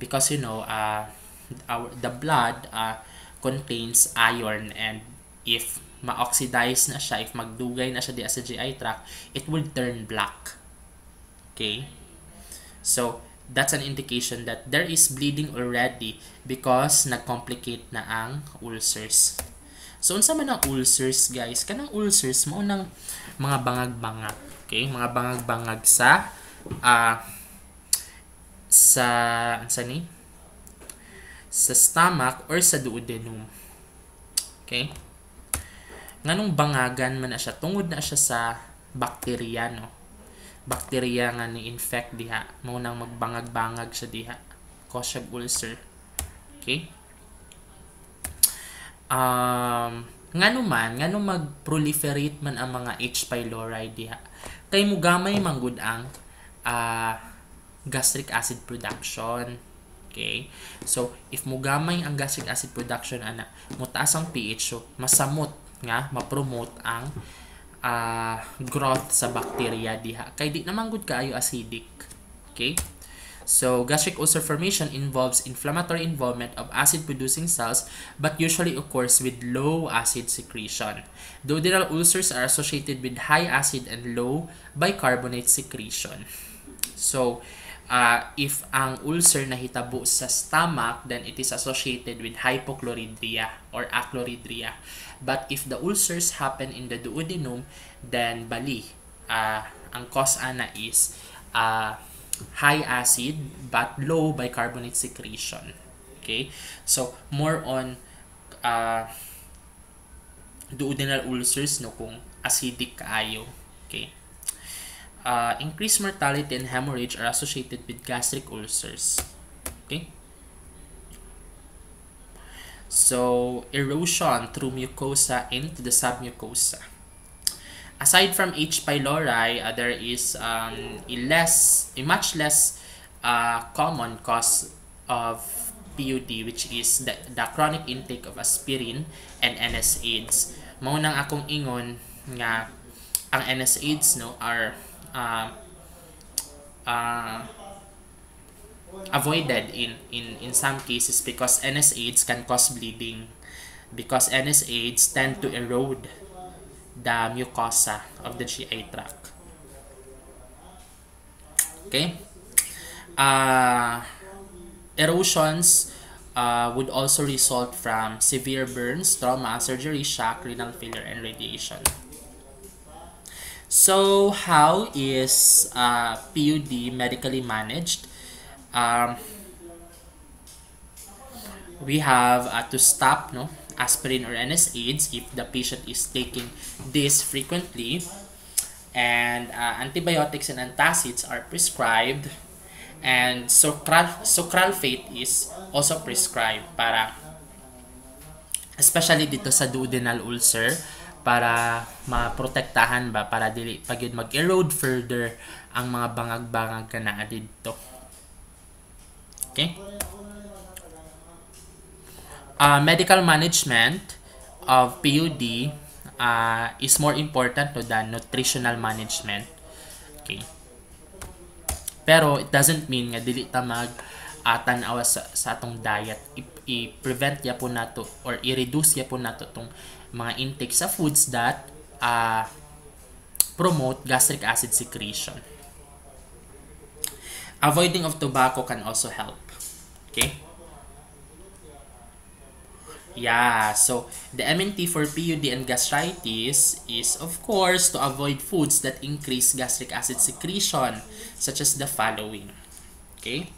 because you know uh, our the blood uh, contains iron and if ma-oxidize na siya if magdugay na siya di sa GI tract it will turn black okay so that's an indication that there is bleeding already because nag-complicate na ang ulcers so unsa man ang ulcers guys kanang ulcers mo nang mga bangag-bangag okay mga bangag-bangag sa uh, sa sa ni sa stomach or sa duodenum. Okay? Nganong bangagan man na siya tungod na siya sa bakterya no. Bakterya nga ni infect diha mo nang magbangag-bangag siya diha. Cause siya ulcer. Okay? Um, ngano man, ngano mag-proliferate man ang mga H. pylori diha. Kay mo gamay manggud ang uh, gastric acid production. Okay? So, if mugamay ang gastric acid production, ana, mutaas ang pH, so masamot nga, ma-promote ang uh, growth sa bacteria diha. Kay di naman good kaayo acidic. Okay? So, gastric ulcer formation involves inflammatory involvement of acid-producing cells but usually occurs with low acid secretion. Duodenal ulcers are associated with high acid and low bicarbonate secretion. So, uh, if ang ulcer na hitabo sa stomach, then it is associated with hypochloridria or achloridria. But if the ulcers happen in the duodenum, then bali, uh, ang cause ana is uh, high acid but low bicarbonate secretion. Okay? So, more on uh, duodenal ulcers no kung acidic kaayo. Okay? uh, increased mortality and hemorrhage are associated with gastric ulcers. Okay? So, erosion through mucosa into the submucosa. Aside from H. pylori, uh, there is um, a less, a much less uh, common cause of PUD which is the, the chronic intake of aspirin and NSAIDs. Mao nang akong ingon nga ang NSAIDs no are uh, uh, avoided in, in, in some cases because NSAIDs can cause bleeding because NSAIDs tend to erode the mucosa of the GI tract. Okay? Uh, erosions uh, would also result from severe burns, trauma, surgery, shock, renal failure, and radiation. So, how is uh, PUD medically managed? Um, we have uh, to stop no aspirin or NSAIDs if the patient is taking this frequently and uh, antibiotics and antacids are prescribed and sucral sucralfate is also prescribed para especially dito sa duodenal ulcer para maprotektahan ba para dili pag yun mag-erode further ang mga bangag-bangag kana dito. Okay? Uh, medical management of PUD uh, is more important no, than nutritional management. Okay? Pero it doesn't mean nga dili ta mag uh, tanawa sa, sa atong diet. I-prevent ya po nato or i-reduce ya po nato tong mga intake sa foods that uh, promote gastric acid secretion. Avoiding of tobacco can also help. Okay? Yeah, so the MNT for PUD and gastritis is, of course, to avoid foods that increase gastric acid secretion, such as the following. Okay?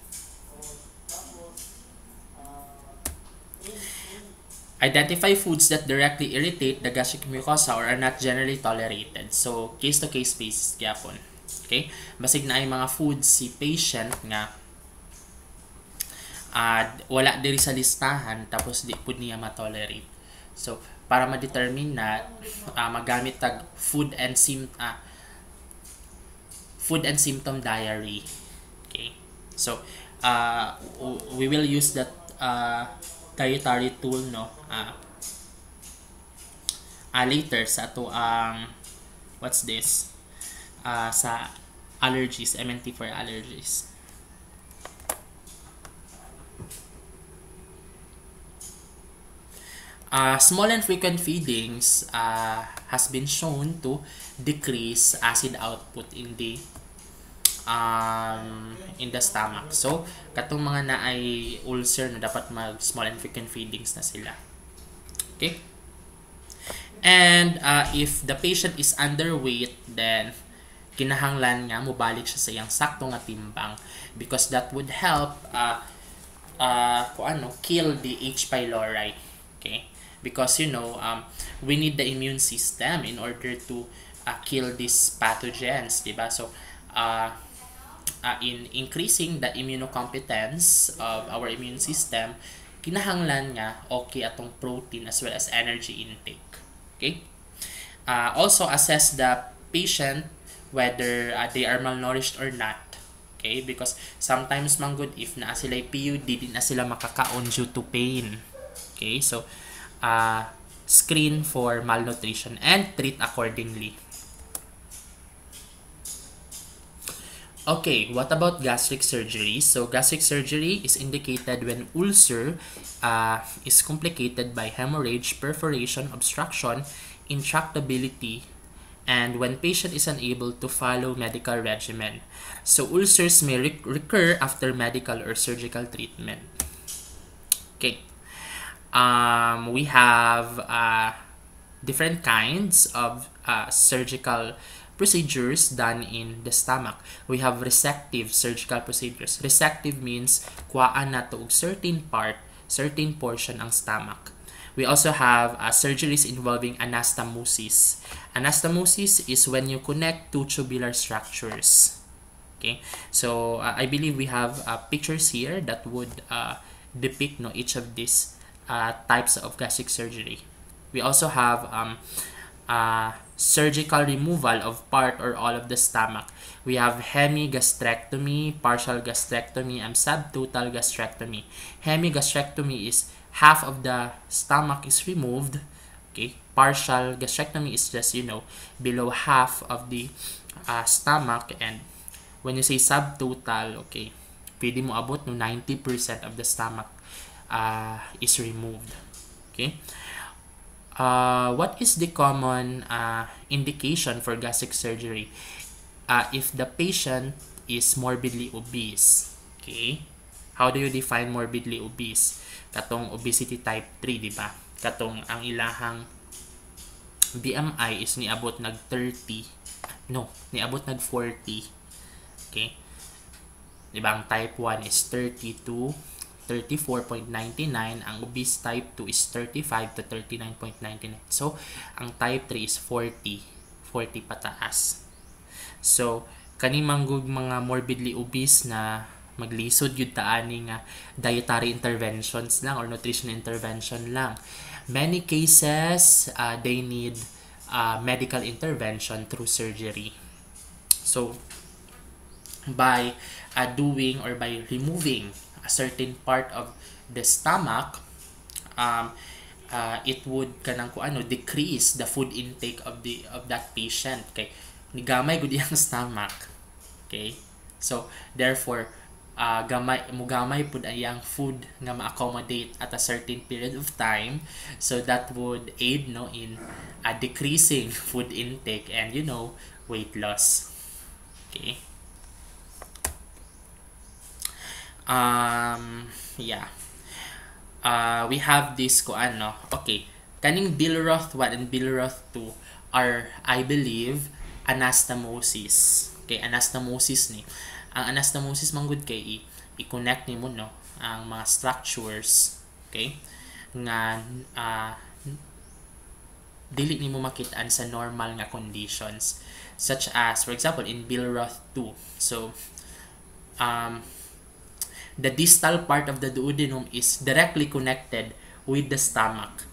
Identify foods that directly irritate the gastric mucosa or are not generally tolerated. So, case-to-case -case basis gyapon. Okay? Basig na ay mga foods si patient nga uh, wala diri sa listahan tapos di pud niya ma-tolerate. So, para ma-determine na uh, magamit tag food and sim uh, food and symptom diary. Okay. So, uh, we will use that uh, dietary tool no uh, uh, later sa to ang um, what's this uh, sa allergies MNT for allergies Uh, small and frequent feedings uh, has been shown to decrease acid output in the um, in the stomach. So, katong mga na ay ulcer na dapat mag small and frequent feedings na sila. Okay? And uh, if the patient is underweight, then kinahanglan nga mobalik siya sa iyang sakto nga timbang because that would help uh, uh, kung ano, kill the H. pylori. Okay? Because you know um, we need the immune system in order to uh, kill these pathogens diba so uh, uh, in increasing the immunocompetence of our immune system kinahanglan nga okay atong protein as well as energy intake. Okay? Uh, also assess the patient whether uh, they are malnourished or not. Okay? Because sometimes man good if na sila PUD di na sila makakaon due to pain. Okay? So uh, screen for malnutrition and treat accordingly. Okay, what about gastric surgery? So, gastric surgery is indicated when ulcer uh, is complicated by hemorrhage, perforation, obstruction, intractability, and when patient is unable to follow medical regimen. So, ulcers may re recur after medical or surgical treatment. Okay. Um, we have uh, different kinds of uh, surgical procedures done in the stomach. We have resective surgical procedures. Resective means kuhaan na to certain part, certain portion ang stomach. We also have uh, surgeries involving anastomosis. Anastomosis is when you connect two tubular structures. Okay, so uh, I believe we have uh, pictures here that would uh, depict no, each of these uh, types of gastric surgery. We also have um, uh, surgical removal of part or all of the stomach. We have hemigastrectomy, partial gastrectomy, and subtotal gastrectomy. Hemigastrectomy is half of the stomach is removed. Okay, partial gastrectomy is just you know below half of the uh, stomach, and when you say subtotal, okay, pwede mo abot no 90% of the stomach uh, is removed. Okay. Uh, what is the common uh, indication for gastric surgery? Uh, if the patient is morbidly obese. Okay. how do you define morbidly obese katong obesity type 3 di ba katong ang ilahang BMI is niabot nag 30 no niabot nag 40 okay di ba ang type 1 is 32 34.99 ang obese type 2 is 35 to 39.99 so ang type 3 is 40 40 pataas. So kani manggug mga morbidly obese na maglisod yun taani nga dietary interventions lang or nutrition intervention lang. Many cases uh, they need uh, medical intervention through surgery. So by uh, doing or by removing certain part of the stomach um, uh, it would kanang ano decrease the food intake of the of that patient kay ni gamay gud iyang [laughs] stomach okay? So therefore uh, gamay mugamay pud ang food nga ma-accommodate at a certain period of time so that would aid no in uh, decreasing [laughs] food intake and you know weight loss okay um yeah. Uh, we have this ko ano okay. Kaning Billroth 1 and Billroth 2 are I believe anastomosis. Okay anastomosis ni. Ang anastomosis manggod kay i-connect nimo no ang mga structures. Okay? Nga uh, dili nimo makitaan sa normal nga conditions such as for example in Billroth 2 so um the distal part of the duodenum is directly connected with the stomach.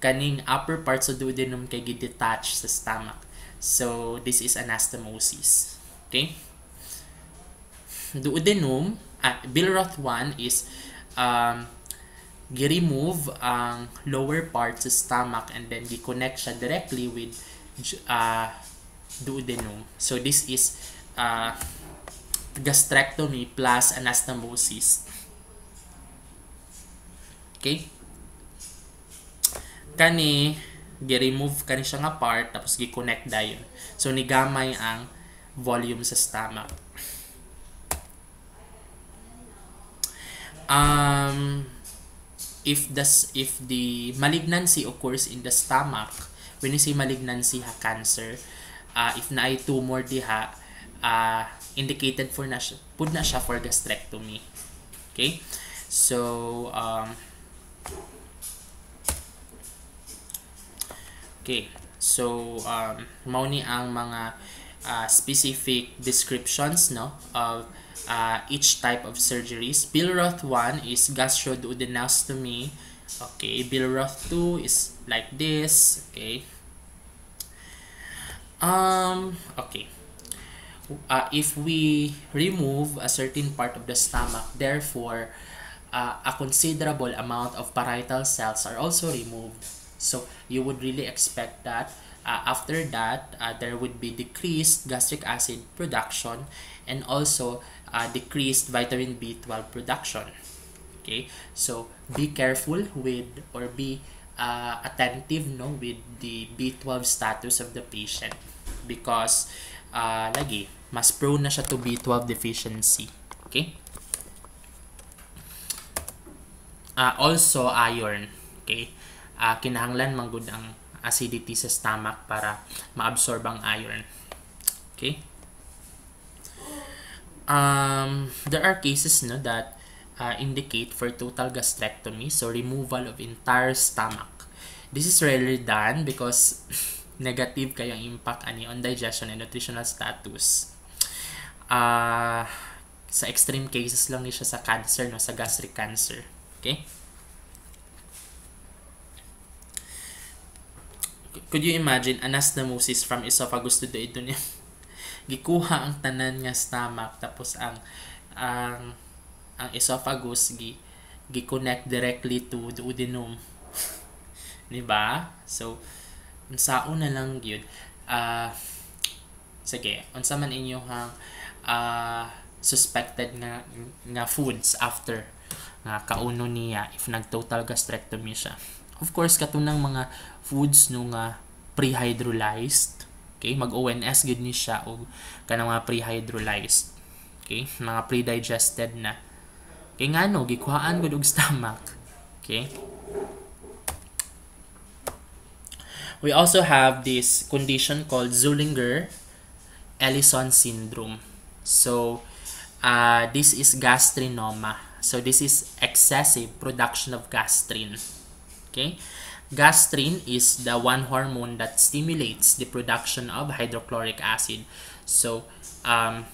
Kaning upper parts of duodenum kay gi-detach sa stomach. So this is anastomosis. Okay? Duodenum, uh, Billroth 1 is um, gi-remove ang lower part sa stomach and then gi-connect siya directly with uh, duodenum. So this is uh, gastrectomy plus anastomosis. Okay? Kani, gi-remove kani siya nga part tapos gi-connect dayon. So nigamay ang volume sa stomach. um, if the if the malignancy occurs in the stomach when you say malignancy ha cancer uh, if na ay tumor diha uh, indicated for na siya pud na siya for gastrectomy okay so um, okay so um, mao ni ang mga uh, specific descriptions no of uh, each type of surgeries. Billroth 1 is gastroduodenostomy. Okay, Billroth 2 is like this. Okay. Um, okay. Uh, if we remove a certain part of the stomach, therefore, uh, a considerable amount of parietal cells are also removed. So, you would really expect that uh, after that, uh, there would be decreased gastric acid production and also uh, decreased vitamin B12 production. Okay, so be careful with or be uh, attentive no with the B12 status of the patient because uh, lagi mas prone na siya to B12 deficiency. Okay? Uh, also iron. Okay? Uh, kinahanglan manggod ang acidity sa stomach para maabsorb ang iron. Okay? Um, there are cases no that uh, indicate for total gastrectomy, so removal of entire stomach. This is rarely done because [laughs] negative kayang impact ani on digestion and nutritional status. Uh, sa extreme cases lang ni siya sa cancer, no, sa gastric cancer. Okay? Could you imagine anastomosis from esophagus to the duodenum? [laughs] gikuha ang tanan nga stomach tapos ang ang ang esophagus gi gi-connect directly to the duodenum. [laughs] Di ba? So unsaon na lang gyud. Uh, sige, unsa man inyong uh, suspected nga nga foods after nga kauno niya if nag total gastrectomy siya. Of course katunang mga foods no nga pre-hydrolyzed Okay, mag-ONS gid ni siya o kanang mga pre-hydrolyzed. Okay, mga pre-digested na. Kay nga no, gikuhaan gud og stomach. Okay? We also have this condition called Zullinger-Ellison syndrome. So, uh, this is gastrinoma. So, this is excessive production of gastrin. Okay? Gastrin is the one hormone that stimulates the production of hydrochloric acid. So, um,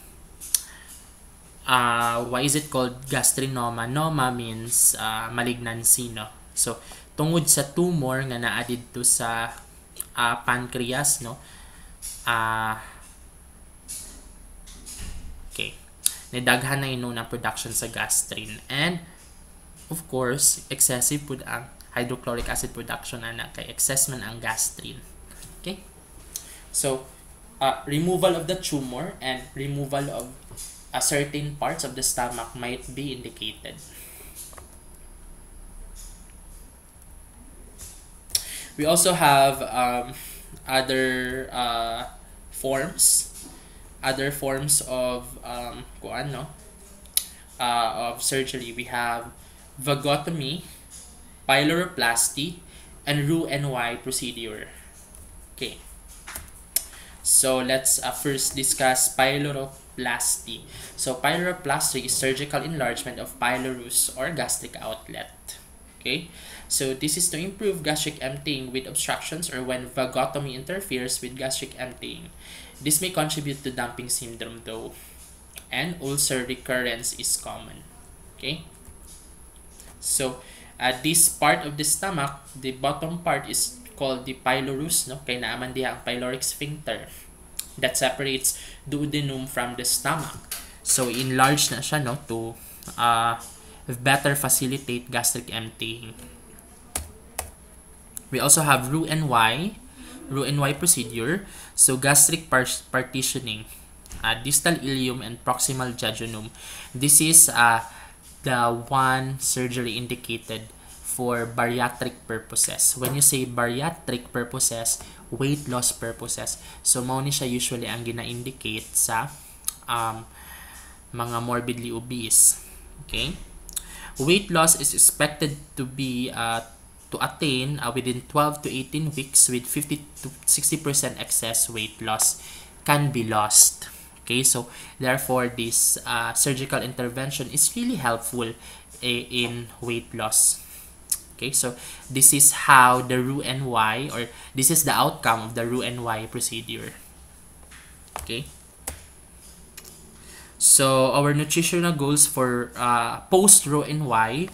uh, why is it called gastrinoma? Noma means uh, malignancy, no? So, tungod sa tumor nga naa didto sa uh, pancreas, no? Uh, Nidaghan na yun ng production sa gastrin. And, of course, excessive pud ang hydrochloric acid production ana kay excess man ang gastrin. Okay? So, uh, removal of the tumor and removal of a certain parts of the stomach might be indicated. We also have um, other uh, forms, other forms of um, kuan, no? Uh, of surgery. We have vagotomy, pyloroplasty, and Roux-en-Y procedure. Okay. So let's uh, first discuss pyloroplasty. So pyloroplasty is surgical enlargement of pylorus or gastric outlet. Okay. So this is to improve gastric emptying with obstructions or when vagotomy interferes with gastric emptying. This may contribute to dumping syndrome though. And ulcer recurrence is common. Okay? So, uh, this part of the stomach, the bottom part is called the pylorus, no? Kaya naaman diha ang pyloric sphincter that separates duodenum from the stomach. So, enlarge na siya, no? To uh, better facilitate gastric emptying. We also have Roux-en-Y, Roux-en-Y procedure. So gastric par partitioning, uh, distal ileum and proximal jejunum. This is uh, the one surgery indicated for bariatric purposes. When you say bariatric purposes, weight loss purposes, so mao siya usually ang gina-indicate sa um, mga morbidly obese. Okay? Weight loss is expected to be uh, to attain uh, within 12 to 18 weeks with 50 to 60% excess weight loss can be lost. Okay, so therefore this uh, surgical intervention is really helpful in weight loss. Okay, so this is how the Roux-en-Y or this is the outcome of the Roux-en-Y procedure. Okay. So our nutritional goals for uh, post Roux-en-Y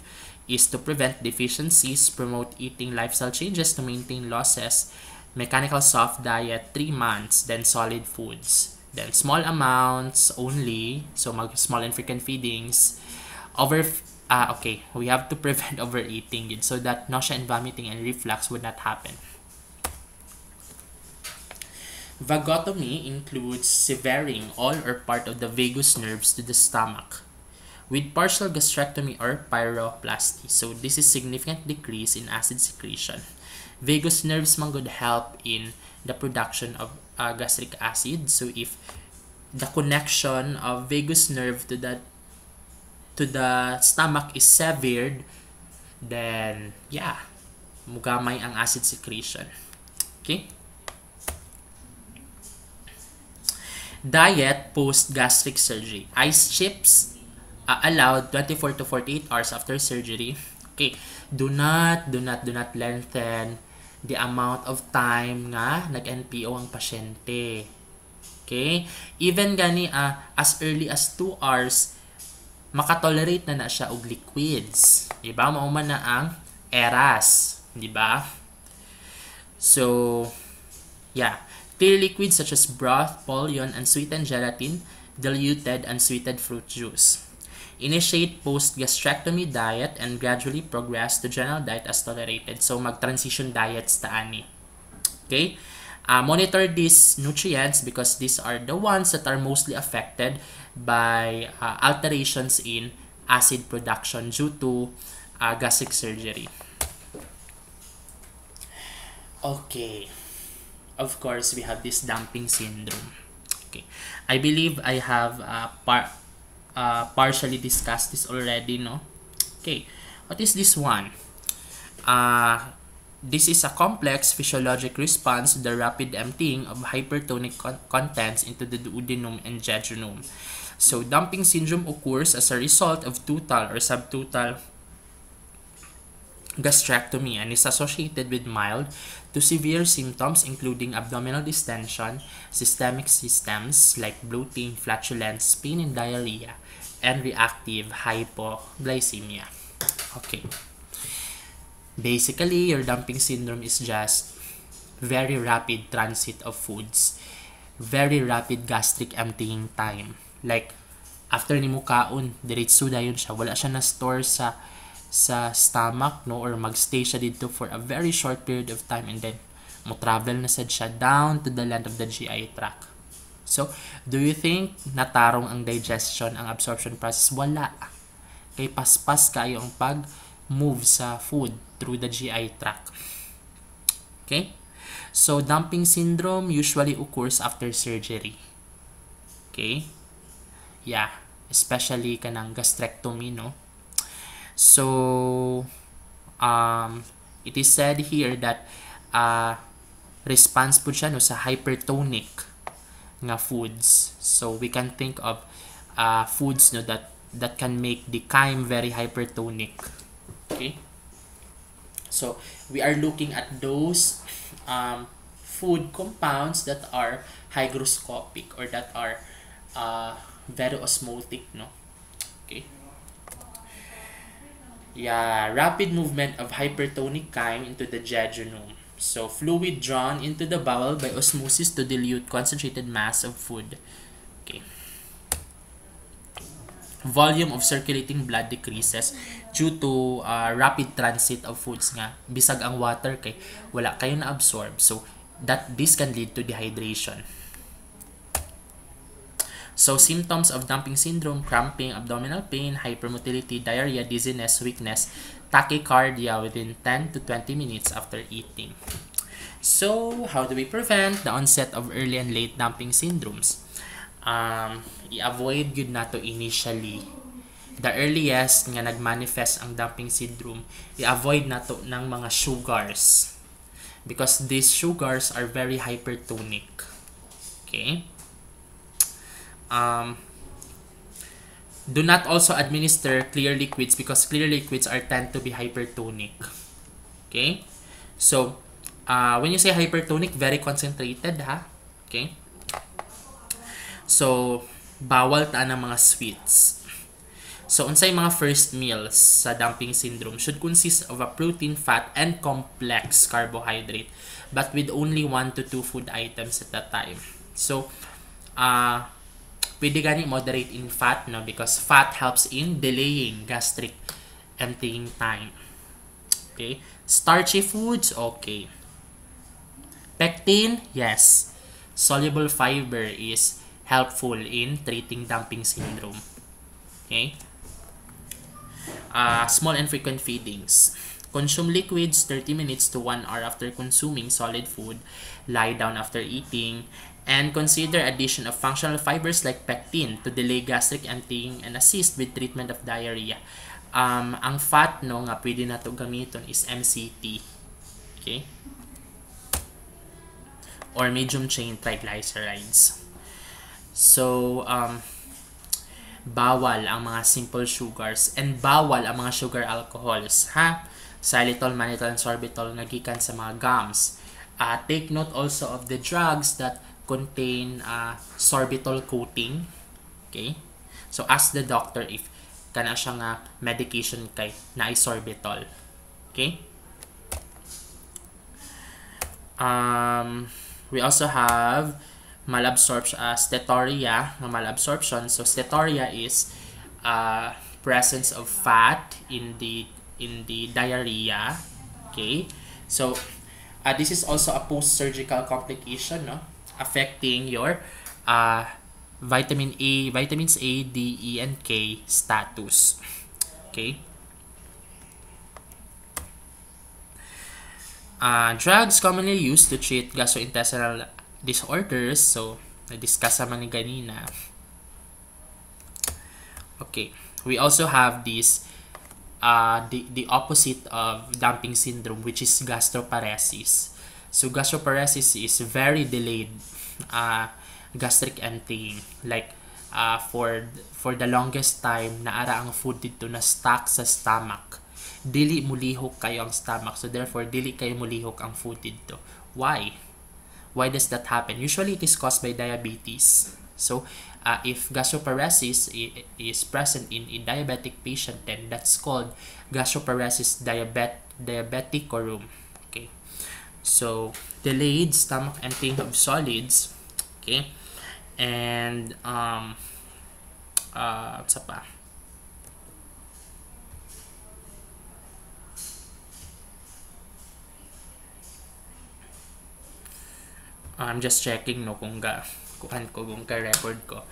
is to prevent deficiencies, promote eating lifestyle changes to maintain losses, mechanical soft diet 3 months, then solid foods. Then small amounts only, so mag small and frequent feedings. Over ah okay, we have to [laughs] prevent overeating so that nausea and vomiting and reflux would not happen. Vagotomy includes severing all or part of the vagus nerves to the stomach with partial gastrectomy or pyloroplasty. So this is significant decrease in acid secretion. Vagus nerves man could help in the production of uh, gastric acid. So if the connection of vagus nerve to the to the stomach is severed, then yeah, mugamay ang acid secretion. Okay? Diet post gastric surgery. Ice chips uh, allowed 24 to 48 hours after surgery. Okay, do not, do not, do not lengthen the amount of time nga nag-NPO ang pasyente. Okay? Even gani uh, as early as 2 hours, makatolerate na na siya og liquids. Diba? Mauman na ang eras. Diba? So, yeah. Clear liquids such as broth, polyon, and sweetened gelatin, diluted and sweetened fruit juice. Initiate post-gastrectomy diet and gradually progress to general diet as tolerated. So, mag-transition diets ta ani. Okay? Uh, monitor these nutrients because these are the ones that are mostly affected by uh, alterations in acid production due to uh, gastric surgery. Okay. Of course, we have this dumping syndrome. Okay. I believe I have uh, part uh, partially discussed this already, no? Okay, what is this one? Uh, this is a complex physiologic response to the rapid emptying of hypertonic con contents into the duodenum and jejunum. So, dumping syndrome occurs as a result of total or subtotal gastrectomy and is associated with mild to severe symptoms including abdominal distension, systemic systems like bloating, flatulence, pain and diarrhea, and reactive hypoglycemia. Okay. Basically, your dumping syndrome is just very rapid transit of foods, very rapid gastric emptying time. Like, after ni mo kaon, diretso dayon siya. Wala siya na-store sa sa stomach no or magstay siya dito for a very short period of time and then mo travel na sad siya down to the land of the GI tract. So, do you think natarong ang digestion, ang absorption process? Wala. Kay paspas kayo ang pag-move sa food through the GI tract. Okay? So, dumping syndrome usually occurs after surgery. Okay? Yeah. Especially kanang gastrectomy, no? So, um, it is said here that uh, response po siya no, sa hypertonic nga foods. So, we can think of uh, foods no, that, that can make the chyme very hypertonic. Okay? So, we are looking at those um, food compounds that are hygroscopic or that are uh, very osmotic, no? Okay? Yeah, rapid movement of hypertonic chyme into the jejunum. So, fluid drawn into the bowel by osmosis to dilute concentrated mass of food. Okay. Volume of circulating blood decreases due to uh, rapid transit of foods nga. Bisag ang water kay wala kayo na absorb. So, that this can lead to dehydration. So, symptoms of dumping syndrome, cramping, abdominal pain, hypermotility, diarrhea, dizziness, weakness, tachycardia within 10 to 20 minutes after eating. So, how do we prevent the onset of early and late dumping syndromes? Um, i-avoid yun na to initially. The earliest nga nagmanifest ang dumping syndrome, i-avoid na to ng mga sugars. Because these sugars are very hypertonic. Okay? um, do not also administer clear liquids because clear liquids are tend to be hypertonic. Okay? So, uh, when you say hypertonic, very concentrated ha. Okay? So, bawal ta ng mga sweets. So, unsay mga first meals sa dumping syndrome should consist of a protein, fat, and complex carbohydrate but with only 1 to 2 food items at a time. So, uh, pwede gani moderate in fat no because fat helps in delaying gastric emptying time. Okay? Starchy foods, okay. Pectin, yes. Soluble fiber is helpful in treating dumping syndrome. Okay? Uh, small and frequent feedings. Consume liquids 30 minutes to 1 hour after consuming solid food. Lie down after eating and consider addition of functional fibers like pectin to delay gastric emptying and assist with treatment of diarrhea. Um, ang fat no nga pwede na to gamiton is MCT. Okay? Or medium chain triglycerides. So, um, bawal ang mga simple sugars and bawal ang mga sugar alcohols, ha? Xylitol, mannitol, and sorbitol nagikan sa mga gums. Uh, take note also of the drugs that contain uh, sorbitol coating. Okay? So, ask the doctor if kana siya nga medication kay na sorbitol. Okay? Um, we also have malabsorption, uh, steatorrhea, na malabsorption. So, steatorrhea is uh, presence of fat in the in the diarrhea. Okay? So, uh, this is also a post-surgical complication, no? Affecting your uh, vitamin A, vitamins A, D, E, and K status. Okay? Uh, drugs commonly used to treat gastrointestinal disorders. So, na-discuss naman ni ganina. Okay, we also have this uh, the, the opposite of dumping syndrome, which is gastroparesis. So gastroparesis is very delayed uh, gastric emptying. Like uh, for for the longest time, naara ang food dito na stuck sa stomach. Dili mulihok kayo ang stomach. So therefore, dili kayo mulihok ang food dito. Why? Why does that happen? Usually it is caused by diabetes. So uh, if gastroparesis is present in a diabetic patient, then that's called gastroparesis diabet diabeticorum. So delayed stomach emptying of solids. Okay, and um, uh, sa pa? I'm just checking no kung ga kuhan ko kung ka-record ko.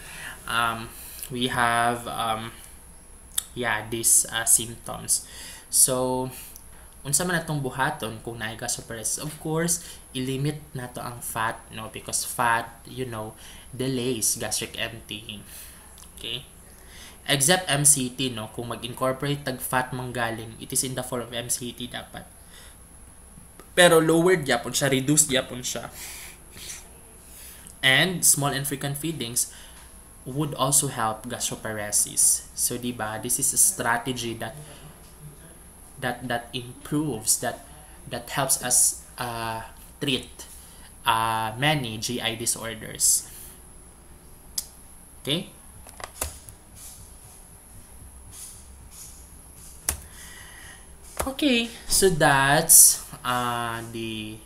Um, we have, um, yeah, these uh, symptoms. So, unsa man natong buhaton kung naay gastroparesis of course ilimit nato ang fat no? Because fat you know delays gastric emptying. Okay? Except MCT no? Kung mag-incorporate tag fat manggaling it is in the form of MCT dapat. Pero lowered yapon siya reduced yapon siya. And small and frequent feedings would also help gastroparesis. So, di ba, this is a strategy that that that improves that that helps us uh, treat uh, many GI disorders. Okay? Okay, so that's uh, the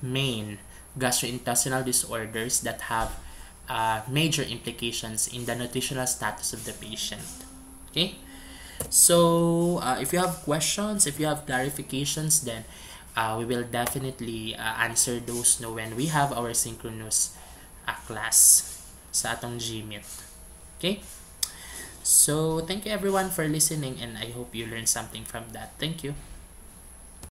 main gastrointestinal disorders that have uh, major implications in the nutritional status of the patient. Okay? So, uh, if you have questions, if you have clarifications, then uh, we will definitely uh, answer those no when we have our synchronous uh, class sa atong GMIT. Okay? So, thank you everyone for listening and I hope you learned something from that. Thank you.